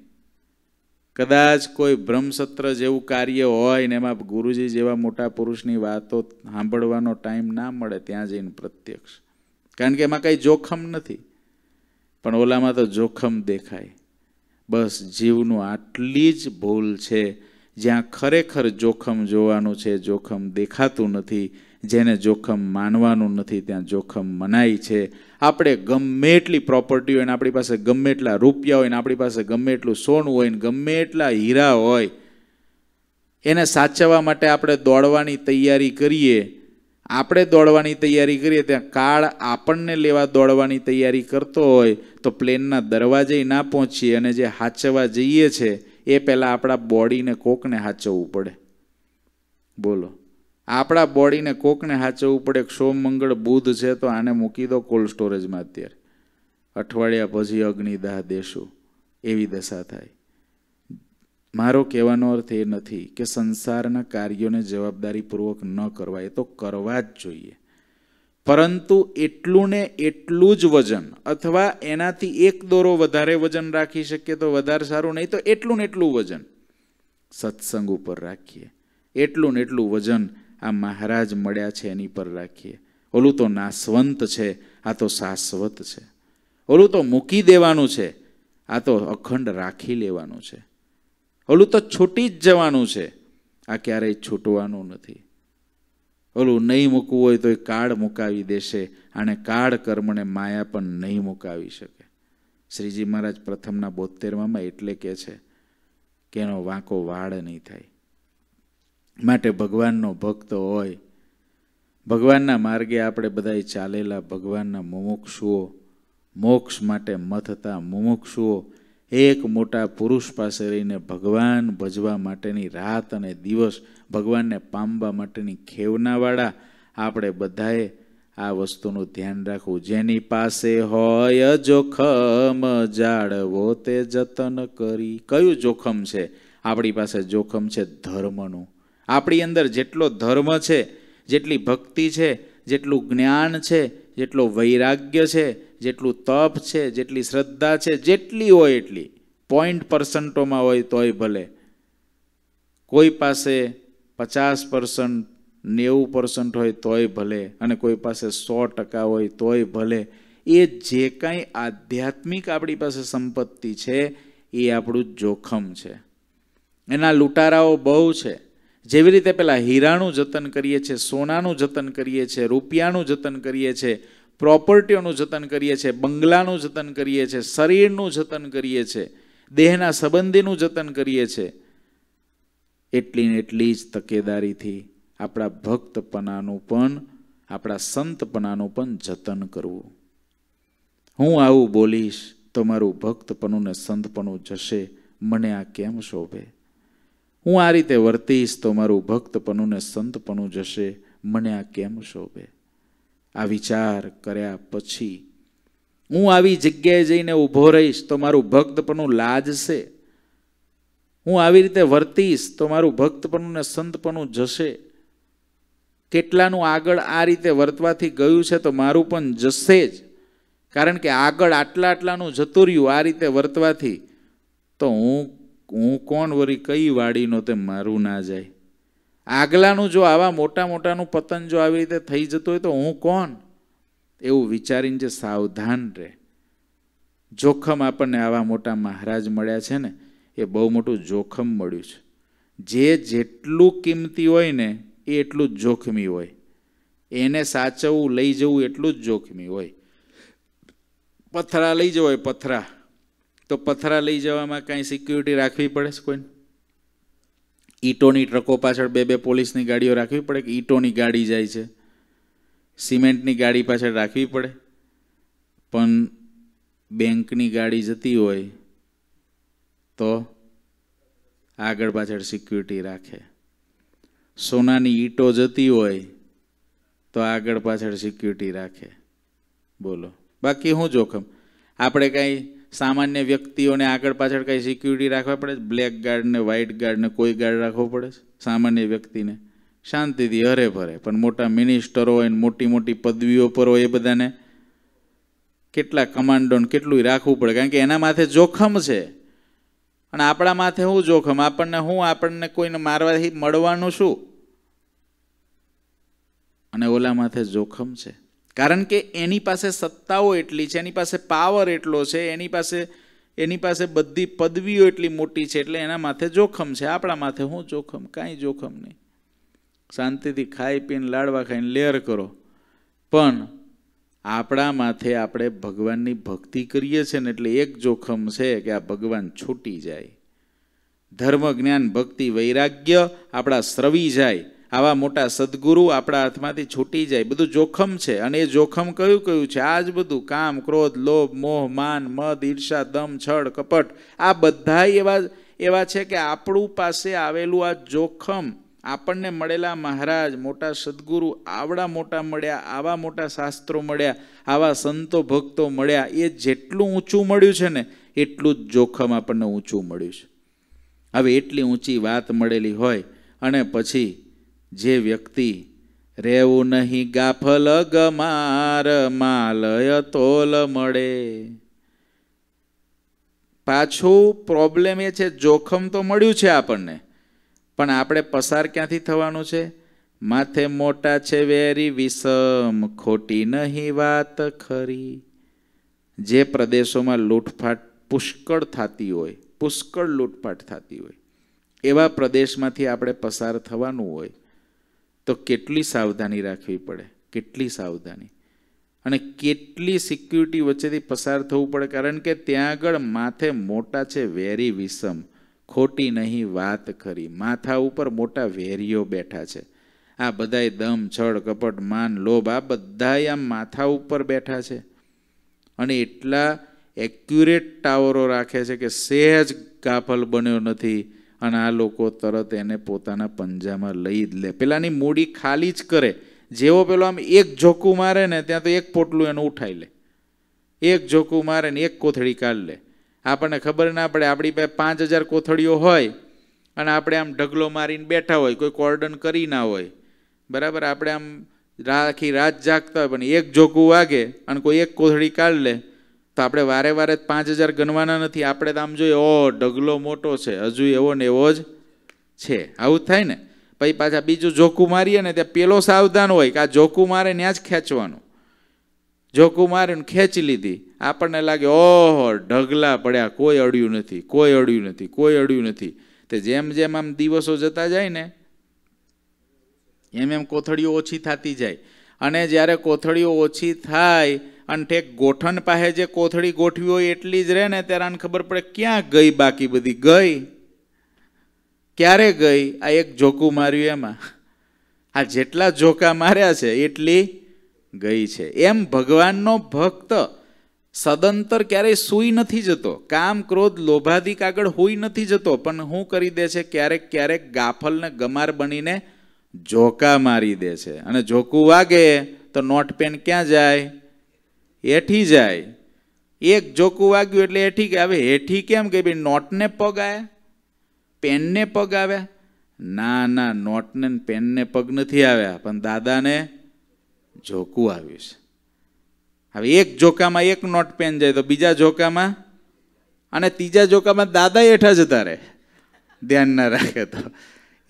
કદાચ કોઈ બ્રહ્મસત્ર જેવું કાર્ય હોય ને એમાં ગુરુજી જેવા મોટા પુરુષની વાતો સાંભળવાનો ટાઈમ ના મળે, ત્યાં જઈને પ્રત્યક્ષ. કારણ કે એમાં કંઈ જોખમ નથી. પણ ઓલામાં તો જોખમ દેખાય. બસ જીવનું આટલી જ ભૂલ છે જ્યાં ખરેખર જોખમ જોવાનું છે, જોખમ દેખાતું નથી, જેને જોખમ માનવાનું નથી, ત્યાં જોખમ મનાય છે. આપણે ગમે એટલી પ્રોપર્ટી હોય ને આપણી પાસે ગમે એટલા રૂપિયા હોય ને આપણી પાસે ગમે એટલું સોનું હોય ને ગમે એટલા હીરા હોય, એને સાચવવા માટે આપણે દોડવાની તૈયારી કરીએ. આપણે દોડવાની તૈયારી કરીએ ત્યાં કાળ આપણને લેવા દોડવાની તૈયારી કરતો હોય, તો પ્લેનના દરવાજે ના પહોંચીએ અને જે હાચવા જઈએ છે એ પહેલાં આપણા બોડીને કોકને સાચવવું પડે. બોલો. આપણા બોડીને કોકને સાચવવું પડે, સોમ, મંગળ, બુધ છે તો આને મૂકી દો કોલ્ડ સ્ટોરેજમાં અત્યારે. અઠવાડિયા પછી અગ્નિદાહ દેશું. એવી દશા થાય. મારો કહેવાનો અર્થ એ નથી કે સંસારના કાર્યોને જવાબદારીપૂર્વક ન કરવા, એ તો કરવા જ જોઈએ. પરંતુ એટલું ને એટલું જ વજન, અથવા એનાથી એક દોરો વધારે વજન રાખી શકીએ તો વધારે સારું, નહીં તો એટલું ને એટલું વજન. સત્સંગ ઉપર રાખીએ. એટલું ને એટલું વજન આ મહારાજ મળ્યા છે એની પર રાખીએ. ઓલું તો નાશવંત છે, આ તો શાશ્વત છે. ઓલું તો મૂકી દેવાનું છે, આ તો અખંડ રાખી લેવાનું છે. ઓલું તો છૂટી જ જવાનું છે, આ ક્યારેય છૂટવાનું નથી. ઓલું નહીં મૂકવું હોય તો એ કાળ મુકાવી દેશે. અને કાળ કર્મને માયા પણ નહીં મુકાવી શકે. શ્રીજી મહારાજ પ્રથમના બોતેરમાં એટલે કે છે કે એનો વાંકો વાળ નહીં થાય. માટે ભગવાનનો ભક્ત હોય. ભગવાનના માર્ગે આપણે બધાએ ચાલેલા ભગવાનના મુમુક્ષુઓ, મોક્ષ માટે મથતા મુમુક્ષુઓ, એક મોટા પુરુષ પાસે રહીને ભગવાન ભજવા માટેની રાત અને દિવસ ભગવાનને પામવા માટેની ખેવનાવાળા આપણે બધાએ આ વસ્તુનું ધ્યાન રાખવું. જેની પાસે હોય જોખમ જાળવો તે જતન કરી. કયું જોખમ છે? આપણી પાસે જોખમ છે ધર્મનું. આપણી અંદર જેટલો ધર્મ છે, જેટલી ભક્તિ છે, જેટલું જ્ઞાન છે, જેટલો વૈરાગ્ય છે, જેટલું તપ છે, જેટલી શ્રદ્ધા છે, જેટલી હોય એટલી. પોઈન્ટ પર્સન્ટોમાં હોય તોય ભલે. કોઈ પાસે પચાસ પર્સન્ટ નેવું પર્સન્ટ હોય તોય ભલે અને કોઈ પાસે સો ટકા હોય તોય ભલે, એ જે કાંઈ આધ્યાત્મિક આપણી પાસે સંપત્તિ છે, એ આપણું જોખમ છે. એના લૂંટારાઓ બહુ છે. જેવી રીતે પેલા હીરાનું જતન કરીએ છીએ સોનાનું જતન કરીએ છીએ રૂપિયાનું જતન કરીએ છીએ પ્રોપર્ટીઓનું જતન કરીએ છીએ બંગલાનું જતન કરીએ છીએ શરીરનું જતન કરીએ છીએ દેહના સંબંધીનું જતન કરીએ છીએ એટલી ને એટલી જ તકેદારીથી આપણા ભક્તપણાનું પણ, આપણા સંતપણાનું પણ જતન કરવું. હું આવું બોલીશ તો મારું ભક્તપણું ને સંતપણું જશે, મને આ કેમ શોભે? હું આ રીતે વર્તીશ, તો મારું ભક્તપણું ને સંતપણું જશે, મને આ કેમ શોભે? આ વિચાર કર્યા પછી, હું આવી જગ્યાએ જઈને ઊભો રહીશ, તો મારું ભક્તપણું લાજશે? હું આવી રીતે વર્તીશ તો મારું ભક્તપણું ને સંતપણું જશે. કેટલાનું આગળ આ રીતે વર્તવાથી ગયું છે તો મારું પણ જશે જ. કારણ કે આગળ આટલા આટલાનું જતું રહ્યું આ રીતે વર્તવાથી, તો હું હું કોણ વરી કઈ વાડીનો તે મારું ના જાય. આગલાનું જો આવા મોટા મોટાનું પતન જો આવી રીતે થઈ જતું હોય તો હું કોણ? એવું વિચારીને જે સાવધાન રહે. જોખમ આપણને આવા મોટા મહારાજ મળ્યા છે ને એ બહુ મોટું જોખમ મળ્યું છે. જે જેટલું કિંમતી હોય ને, એ એટલું જ જોખમી હોય. એને સાચવવું, લઈ જવું એટલું જ જોખમી હોય. પથરા લઈ જવો હોય પથરા. તો પથરા લઈ જવામાં કાંઈ સિક્યુરિટી રાખવી પડે છે કોઈને? ઈંટોની ટ્રકો પાછળ બે બે પોલીસની ગાડીઓ રાખવી પડે કે ઈંટોની ગાડી જાય છે? સિમેન્ટની ગાડી પાછળ રાખવી પડે? પણ બેંકની ગાડી જતી હોય તો આગળ પાછળ સિક્યુરિટી રાખે. સોનાની ઈંટો જતી હોય તો આગળ પાછળ સિક્યુરિટી રાખે. બોલો. બાકી શું જોખમ. આપણે કાંઈ સામાન્ય વ્યક્તિઓને આગળ પાછળ કાંઈ સિક્યુરિટી રાખવા પડે બ્લેક ગાર્ડને વ્હાઇટ ગાર્ડને કોઈ ગાર્ડ રાખવો પડે સામાન્ય વ્યક્તિને? શાંતિથી હરે ભરે. પણ મોટા મિનિસ્ટરો હોય ને મોટી મોટી પદવીઓ પર હોય એ બધાને કેટલા કમાન્ડોને કેટલું રાખવું પડે. કારણ કે એના માથે જોખમ છે. અને આપણા માથે શું જોખમ, આપણને શું આપણને કોઈને મારવાથી મળવાનું શું? અને ઓલા માથે જોખમ છે. કારણ કે એની પાસે સત્તાઓ એટલી છે, એની પાસે પાવર એટલો છે, એની પાસે એની પાસે બધી પદવીઓ એટલી મોટી છે, એટલે એના માથે જોખમ છે. આપણા માથે શું જોખમ? કાંઈ જોખમ નહીં. શાંતિથી ખાઈ પીને લાડવા ખાઈને લેર કરો. પણ આપણા માથે આપણે ભગવાનની ભક્તિ કરીએ છીએ ને એટલે એક જોખમ છે કે આ ભગવાન છૂટી જાય. ધર્મ, જ્ઞાન, ભક્તિ, વૈરાગ્ય આપણા સ્રવી જાય. આવા મોટા સદગુરુ આપણા હાથમાંથી છૂટી જાય. બધું જોખમ છે અને એ જોખમ કયું કયું છે? આ જ બધું કામ, ક્રોધ, લોભ, મોહ, માન, મદ, ઈર્ષા, દમ, છળ, કપટ આ બધા એવા એવા છે કે આપણું પાસે આવેલું આ જોખમ આપણને મળેલા મહારાજ, મોટા સદગુરુ, આવડા મોટા મળ્યા, આવા મોટા શાસ્ત્રો મળ્યા, આવા સંતો ભક્તો મળ્યા, એ જેટલું ઊંચું મળ્યું છે ને, એટલું જ જોખમ આપણને ઊંચું મળ્યું છે. હવે એટલી ઊંચી વાત મળેલી હોય અને પછી જે વ્યક્તિ રહેવું નહીં, ગાફલ ગમાર, માલય તોલ મળે. પાછું પ્રોબ્લેમ એ છે, જોખમ તો મળ્યું છે આપણને પણ આપણે પસાર ક્યાંથી થવાનું છે? માથે મોટા છે વેરી વિષમ, ખોટી નહીં વાત ખરી. જે પ્રદેશોમાં લૂંટફાટ પુષ્કળ થતી હોય, પુષ્કળ લૂંટફાટ થતી હોય, એવા પ્રદેશમાંથી આપણે પસાર થવાનું હોય, તો કેટલી સાવધાની રાખવી પડે? કેટલી સાવધાની? અને કેટલી સિક્યુરિટી વચ્ચેથી પસાર થવું પડે? કારણ કે ત્યાં આગળ માથે મોટા છે વેરી વિષમ ખોટી નહીં વાત ખરી માથા ઉપર મોટા વેરીઓ બેઠા છે. આ બધાય દમ, છળ, કપટ, માન, લોભ, આ બધાય આમ માથા ઉપર બેઠા છે. અને એટલા એક્યુરેટ ટાવરો રાખે છે કે સહેજ કાફલ બન્યો નથી અને આ લોકો તરત એને પોતાના પંજામાં લઈ જ લે. પેલાની મૂડી ખાલી જ કરે. જેવો પેલો આમ એક ઝોકું મારે ને ત્યાં તો એક પોટલું એનું ઉઠાઈ લે. એક ઝોકું મારે ને એક કોથળી કાઢ લે. આપણને ખબર ના પડે, આપણી પાસે પાંચ હજાર કોથળીઓ હોય અને આપણે આમ ઢગલો મારીને બેઠા હોય, કોઈ કોર્ડન કરી ના હોય. બરાબર? આપણે આમ આખી રાત જાગતા હોય, પણ એક જોકું વાગે અને કોઈ એક કોથળી કાઢ લે, તો આપણે વારે વારે પાંચ હજાર ગણવાના નથી. આપણે તો આમ જોઈએ, ઓ, ઢગલો મોટો છે, હજુ એવો ને એવો જ છે. આવું થાય ને? પછી પાછા બીજું જોકું મારીએ ને, ત્યાં પેલો સાવધાન હોય કે આ જોકું મારે ત્યાં જ ખેંચવાનું. જોકું મારીને ખેંચી લીધી, આપણને લાગે, ઓહો, ઢગલા પડ્યા, કોઈ અડ્યું નથી, કોઈ અડ્યું નથી, કોઈ અડ્યું નથી. તે જેમ જેમ આમ દિવસો જતા જાય ને, એમ એમ કોથળીઓ ઓછી થતી જાય. અને જ્યારે કોથળીઓ ઓછી થાય, અને ઠેક ગોઠણ પાસે જે કોથળી ગોઠવી હોય એટલી જ રહે ને, ત્યારે આને ખબર પડે ક્યાં ગઈ બાકી બધી, ગઈ? ક્યારે ગઈ? આ એક જોકું માર્યું એમાં. આ જેટલા જોકા માર્યા છે, એટલી ગઈ છે. એમ ભગવાનનો ભક્ત સદંતર ક્યારેય સૂઈ નથી જતો. કામ, ક્રોધ લોભાધિક આગળ હોઈ નથી જતો. પણ શું કરી દે છે, ક્યારેક ક્યારેક ગાફલને ગમાર બનીને જોકા મારી દે છે. અને જોકું વાગે તો નોટ પેન ક્યાં જાય? હેઠી જાય. એક જોકું વાગ્યું એટલે હેઠી ગયા હવે હેઠી કેમ કે ભાઈ, નોટને પગ આવ્યા પેનને પગ આવ્યા? ના ના, નોટને પેનને પગ નથી આવ્યા. પણ દાદાને જોકું આવ્યું છે હવે એક જોકામાં એક નોટ પેન જાય તો બીજા જોકામાં અને ત્રીજા જોકામાં દાદા હેઠા જતા રહે. ધ્યાન ના રાખે તો.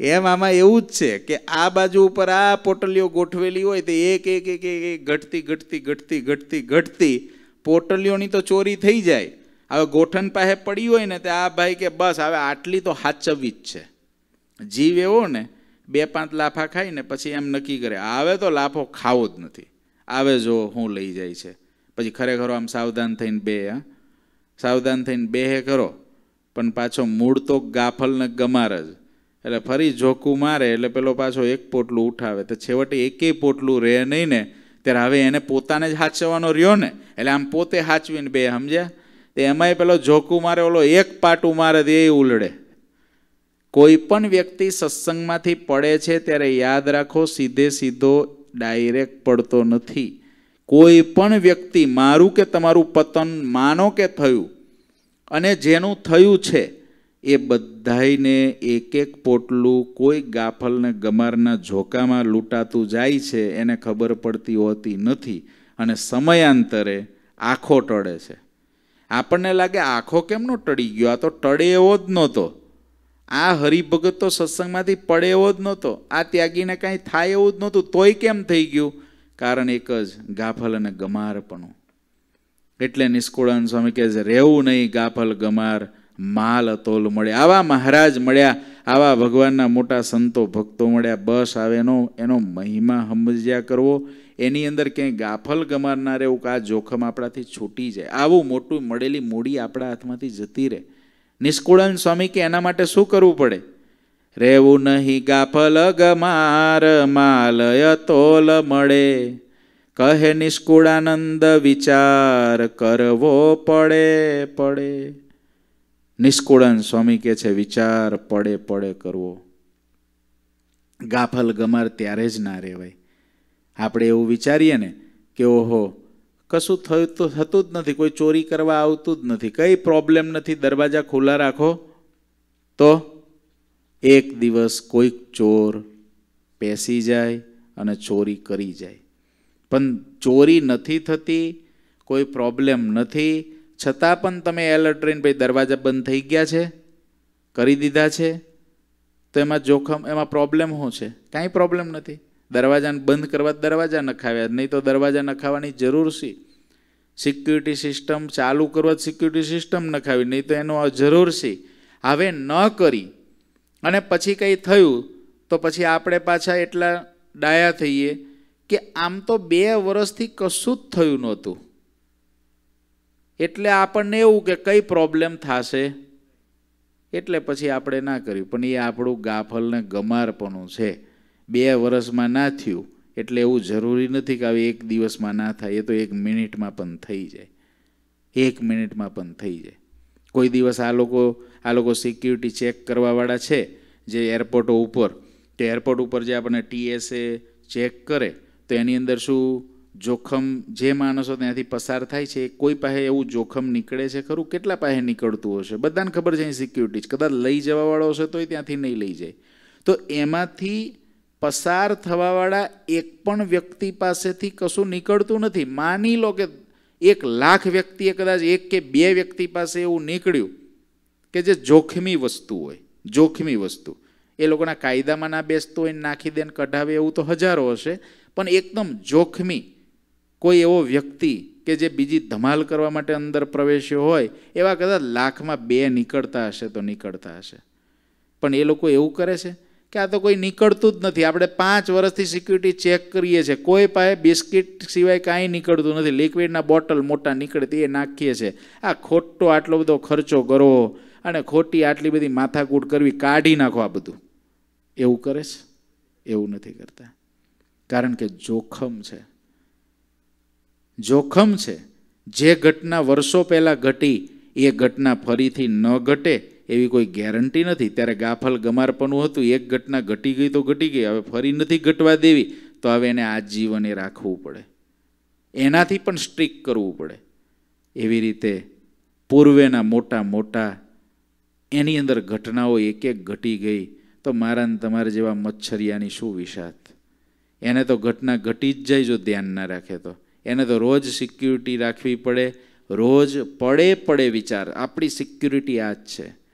એમ આમાં એવું જ છે કે આ બાજુ ઉપર આ પોટલીઓ ગોઠવેલી હોય તો એક એક એક એક ઘટતી ઘટતી ઘટતી ઘટતી ઘટતી પોટલીઓની તો ચોરી થઈ જાય. હવે ગોઠણ પાસે પડી હોય ને તો આ ભાઈ કે બસ, હવે આટલી તો હાચવવી જ છે. જીવ એવો ને બે પાંચ લાફા ખાઈને પછી એમ નક્કી કરે, આવે તો લાફો ખાવો જ નથી. આવે જો હું લઈ જાય છે. પછી ખરેખર આમ સાવધાન થઈને બે, હા? સાવધાન થઈને બે હે કરો, પણ પાછો મૂળ તો ગાફલને ગમાર જ. એટલે ફરી જોકું મારે, એટલે પેલો પાછો એક પોટલું ઉઠાવે. તો છેવટે એકેય પોટલું રહે નહીં ને, ત્યારે હવે એને પોતાને જ હાચવાનો રહ્યો ને. એટલે આમ પોતે હાચવીને બે સમજ્યા તે એમાંય પેલો જોકું મારે, ઓલો એક પાટું મારે તે એ ઉલડે. કોઈ પણ વ્યક્તિ સત્સંગમાંથી પડે છે ત્યારે યાદ રાખો, સીધે સીધો ડાયરેક્ટ પડતો નથી. કોઈ પણ વ્યક્તિ મારું કે તમારું પતન માનો કે થયું અને જેનું થયું છે, એ બધાઈને એક એક પોટલું કોઈ ગાફલને ગમારના ઝોકામાં લૂંટાતું જાય છે, એને ખબર પડતી હોતી નથી અને સમયાંતરે આંખો ટળે છે. આપણને લાગે આંખો કેમનો ટળી ગયો? આ તો ટળે એવો જ નહોતો. આ હરિભગત તો સત્સંગમાંથી પડે એવો જ નહોતો. આ ત્યાગીને કાંઈ થાય એવું જ નહોતું. તોય કેમ થઈ ગયું? કારણ એક જ, ગાફલ અને ગમારપણું. એટલે નિષ્કુળાન સ્વામી કહે છે, રહેવું નહીં, ગાફલ, ગમાર, માલ અતોલ મળે આવા મહારાજ મળ્યા, આવા ભગવાનના મોટા સંતો, ભક્તો મળ્યા. બસ આવે એનો એનો મહિમા સમજ્યા કરવો. એની અંદર ક્યાંય ગાફલ ગમારનાર એવું આ જોખમ આપણાથી છૂટી જાય. આવું મોટું મળેલી મૂડી આપણા હાથમાંથી જતી રહે. નિષ્કુળાન સ્વામી કે એના માટે શું કરવું પડે? રહેવું નહીં ગાફલ ગમાર, માલય તોલ મળે. કહે નિષ્કુળાનંદ, વિચાર કરવો પડે પડે. નિષ્કુળન સ્વામી કે છે, વિચાર પડે પડે કરવો. ગાફલ ગમાર ત્યારે જ ના રહેવાય. આપણે એવું વિચારીએ ને કે, ઓહો કશું થયું તો થતું જ નથી, કોઈ ચોરી કરવા આવતું જ નથી. કંઈ પ્રોબ્લેમ નથી, દરવાજા ખુલ્લા રાખો તો એક દિવસ કોઈક ચોર પેસી જાય અને ચોરી કરી જાય. પણ ચોરી નથી થતી, કોઈ પ્રોબ્લેમ નથી. છતાં પણ તમે એલર્ટ રહીને ભાઈ દરવાજા બંધ થઈ ગયા છે, કરી દીધા છે, તો એમાં જોખમ, એમાં પ્રોબ્લેમ શું છે? કાંઈ પ્રોબ્લેમ નથી. દરવાજાને બંધ કરવા દરવાજા નખાવ્યા. નહીં તો દરવાજા નખાવાની જરૂર છે સિક્યુરિટી સિસ્ટમ ચાલુ કરવા સિક્યુરિટી સિસ્ટમ નખાવી. નહીં તો એનો જરૂર છે હવે ન કરી અને પછી કંઈ થયું, તો પછી આપણે પાછા એટલા ડાયા થઈએ કે આમ તો બે વર્ષથી કશું જ થયું નહોતું. એટલે આપણને એવું કે કઈ પ્રોબ્લેમ થશે? એટલે પછી આપણે ના કર્યું. પણ એ આપણું ગાફલને ગમારપણું છે. બે વર્ષમાં ના થયું, એટલે એવું જરૂરી નથી કે આવી એક દિવસમાં ના થાય, એ તો એક મિનિટમાં પણ થઈ જાય. એક મિનિટમાં પણ થઈ જાય. કોઈ દિવસ આ લોકો આ લોકો સિક્યુરિટી ચેક કરવાવાળા છે, જે એરપોર્ટો ઉપર. તે એરપોર્ટ ઉપર જે આપણને ટીએસએ ચેક કરે, તો એની અંદર શું જોખમ જે માણસો ત્યાંથી પસાર થાય છે કોઈ પાસે એવું જોખમ નીકળે છે ખરું? કેટલા પાસે નીકળતું હશે? બધાને ખબર છે અહીં સિક્યુરિટી કદાચ લઈ જવાવાળો હશે તોય ત્યાંથી નહીં લઈ જાય. તો એમાંથી પસાર થવાવાળા એક પણ વ્યક્તિ પાસેથી કશું નીકળતું નથી. માની લો કે એક લાખ વ્યક્તિએ કદાચ એક કે બે વ્યક્તિ પાસે એવું નીકળ્યું કે જે જોખમી વસ્તુ હોય, જોખમી વસ્તુ. એ લોકોના કાયદામાં ના બેસતું હોય નાખી દે કઢાવે એવું તો હજારો હશે, પણ એકદમ જોખમી કોઈ એવો વ્યક્તિ કે જે બીજી ધમાલ કરવા માટે અંદર પ્રવેશ્યો હોય, એવા કદાચ લાખમાં બે નીકળતા હશે તો નીકળતા હશે. પણ એ લોકો એવું કરે છે? કે આ તો કોઈ નીકળતું જ નથી. આપણે પાંચ વર્ષથી સિક્યુરિટી ચેક કરીએ છીએ. કોઈ પાસે બિસ્કિટ સિવાય કાંઈ નીકળતું નથી. લિક્વિડના બોટલ મોટા નીકળતી એ નાખીએ છીએ. આ ખોટો આટલો બધો ખર્ચો કરવો અને ખોટી આટલી બધી માથાકૂટ કરવી, કાઢી નાખો આ બધું. એવું કરે છે? એવું નથી કરતા. કારણ કે જોખમ છે. જોખમ છે. જે ઘટના વર્ષો પહેલાં ઘટી, એ ઘટના ફરીથી ન ઘટે. એવી કોઈ ગેરંટી નથી. ત્યારે ગાફલ ગમારપણું હતું, એક ઘટના ઘટી ગઈ તો ઘટી ગઈ, હવે ફરી નથી ઘટવા દેવી, તો હવે એને આજીવને રાખવું પડે. એનાથી પણ સ્ટ્રીક કરવું પડે. એવી રીતે પૂર્વેના મોટા મોટા એની અંદર ઘટનાઓ એક એક ઘટી ગઈ, તો મારા ને તમારા જેવા મચ્છરિયાની શું વિષાદ? એને તો ઘટના ઘટી જ જાય જો ધ્યાન ના રાખે તો. એને તો રોજ સિક્યુરિટી રાખવી પડે, રોજ પડે પડે વિચાર. આપણી સિક્યુરિટી આ જ છે.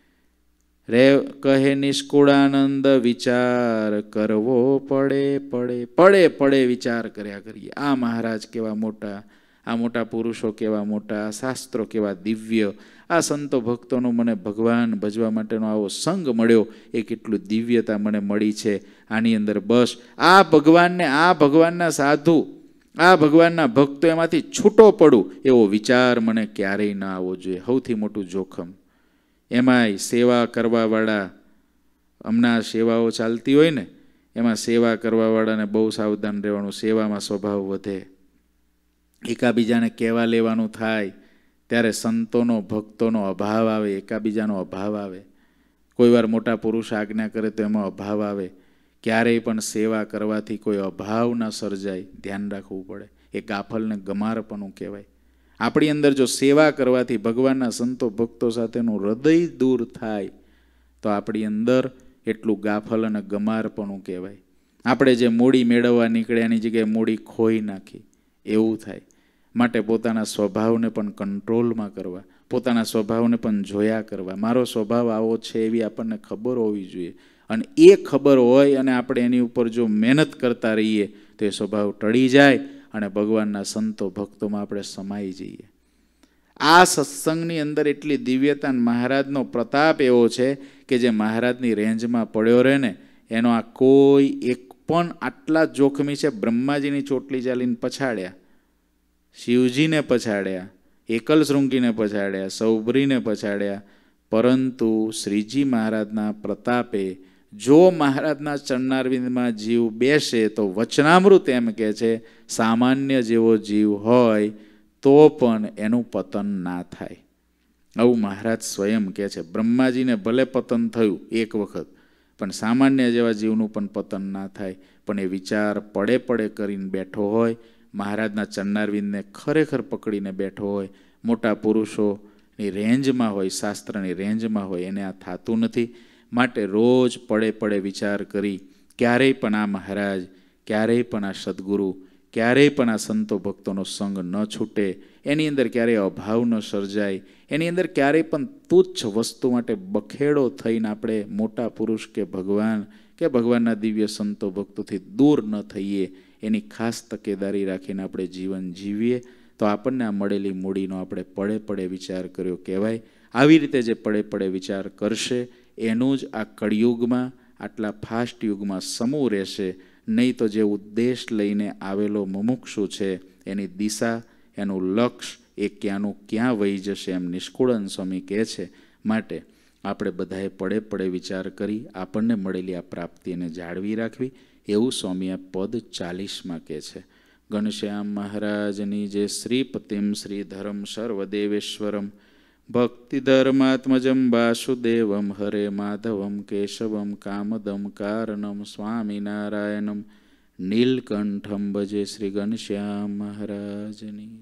રે કહે નિષ્કુળાનંદ, વિચાર કરવો પડે પડે પડે પડે વિચાર કર્યા કરીએ. આ મહારાજ કેવા મોટા, આ મોટા પુરુષો કેવા મોટા શાસ્ત્રો કેવા દિવ્ય, આ સંતો ભક્તોનો મને ભગવાન ભજવા માટેનો આવો સંગ મળ્યો, એ કેટલું દિવ્યતા મને મળી છે. આની અંદર બસ, આ ભગવાનને, આ ભગવાનના સાધુ, આ ભગવાનના ભક્તો એમાંથી છૂટો પડું, એવો વિચાર મને ક્યારેય ન આવવો જોઈએ. સૌથી મોટું જોખમ એમાંય સેવા કરવાવાળા હમણાં સેવાઓ ચાલતી હોય ને, એમાં સેવા કરવાવાળાને બહુ સાવધાન રહેવાનું, સેવામાં સ્વભાવ વધે. એકાબીજાને કહેવા લેવાનું થાય, ત્યારે સંતોનો, ભક્તોનો અભાવ આવે, એકાબીજાનો અભાવ આવે. કોઈવાર મોટા પુરુષ આજ્ઞા કરે તો એમાં અભાવ આવે. ક્યારેય પણ સેવા કરવાથી કોઈ અભાવ ન સર્જાય. ધ્યાન રાખવું પડે. એ ગાફલને ગમારપણું કહેવાય. આપણી અંદર જો સેવા કરવાથી ભગવાનના સંતો ભક્તો સાથેનું હૃદય દૂર થાય, તો આપણી અંદર એટલું ગાફલ અને ગમારપણું કહેવાય. આપણે જે મૂડી મેળવવા નીકળ્યા, એની જગ્યાએ મૂડી ખોઈ નાખી, એવું થાય. માટે પોતાના સ્વભાવને પણ કંટ્રોલમાં કરવા, પોતાના સ્વભાવને પણ જોયા કરવા. મારો સ્વભાવ આવો છે એવી આપણને ખબર હોવી જોઈએ. અને એ ખબર હોય અને આપણે એની ઉપર જો મહેનત કરતા રહીએ, તો એ સ્વભાવ ટળી જાય અને ભગવાનના સંતો ભક્તોમાં આપણે સમાઈ જઈએ. આ સત્સંગની અંદર એટલી દિવ્યતા મહારાજનો પ્રતાપ એવો છે કે જે મહારાજની રેન્જમાં પડ્યો રહે ને, એનો આ કોઈ એક પણ આટલા જોખમી છે, બ્રહ્માજીની ચોટલી ચાલીને પછાડ્યા, શિવજીને પછાડ્યા, એકલ શૃંગીને પછાડ્યા, સૌભરીને પછાડ્યા, પરંતુ શ્રીજી મહારાજના પ્રતાપે જો મહારાજના ચરણારવિંદમાં જીવ બેસે તો વચનામૃત એમ કહે છે, સામાન્ય જેવો જીવ હોય તો પણ એનું પતન ના થાય. આવું મહારાજ સ્વયં કહે છે. બ્રહ્માજીને ભલે પતન થયું એક વખત, પણ સામાન્ય જેવા જીવનું પણ પતન ના થાય. પણ એ વિચાર પડે પડે કરીને બેઠો હોય, મહારાજના ચરણારવિંદને ખરેખર પકડીને બેઠો હોય, મોટા પુરુષોની રેન્જમાં હોય, શાસ્ત્રની રેન્જમાં હોય, એને આ થતું નથી. માટે રોજ પડે પડે વિચાર કરી, ક્યારેય પણ આ મહારાજ, ક્યારેય પણ આ સદગુરુ, ક્યારેય પણ આ સંતો ભક્તોનો સંગ ન છૂટે. એની અંદર ક્યારેય અભાવ ન સર્જાય. એની અંદર ક્યારેય પણ તુચ્છ વસ્તુ માટે બખેડો થઈને આપણે મોટા પુરુષ કે ભગવાન, કે ભગવાનના દિવ્ય સંતો ભક્તોથી દૂર ન થઈએ. એની ખાસ તકેદારી રાખીને આપણે જીવન જીવીએ. તો આપણને આ મળેલી મૂડીનો આપણે પડે પડે વિચાર કર્યો કહેવાય. આવી રીતે જે પડે પડે વિચાર કરશે એનું જ આ કળિયુગમાં, આટલા ફાસ્ટ યુગમાં સમૂહ રહેશે. નહીં તો જે ઉદ્દેશ લઈને આવેલો મુમુક્ષુ છે, એની દિશા, એનું લક્ષ્ય એ ક્યાંનું ક્યાં વહી જશે એમ નિષ્કુળન સ્વામી કહે છે. માટે આપણે બધાએ પડે પડે વિચાર કરી આપણને મળેલી આ પ્રાપ્તિને જાળવી રાખવી એવું સ્વામી આ પદ ચાલીસમાં કહે છે. ઘનશ્યામ મહારાજની જે શ્રીપતિમ શ્રીધરમ સર્વદેવેશ્વરમ ભક્તિધર્માત્મજમ વાસુદેવમ હરે માધવમ કેશવમ કામદમ કારણમ સ્વામિનારાયણમ નીલકંઠમ ભજે શ્રી ઘનશ્યામ મહારાજની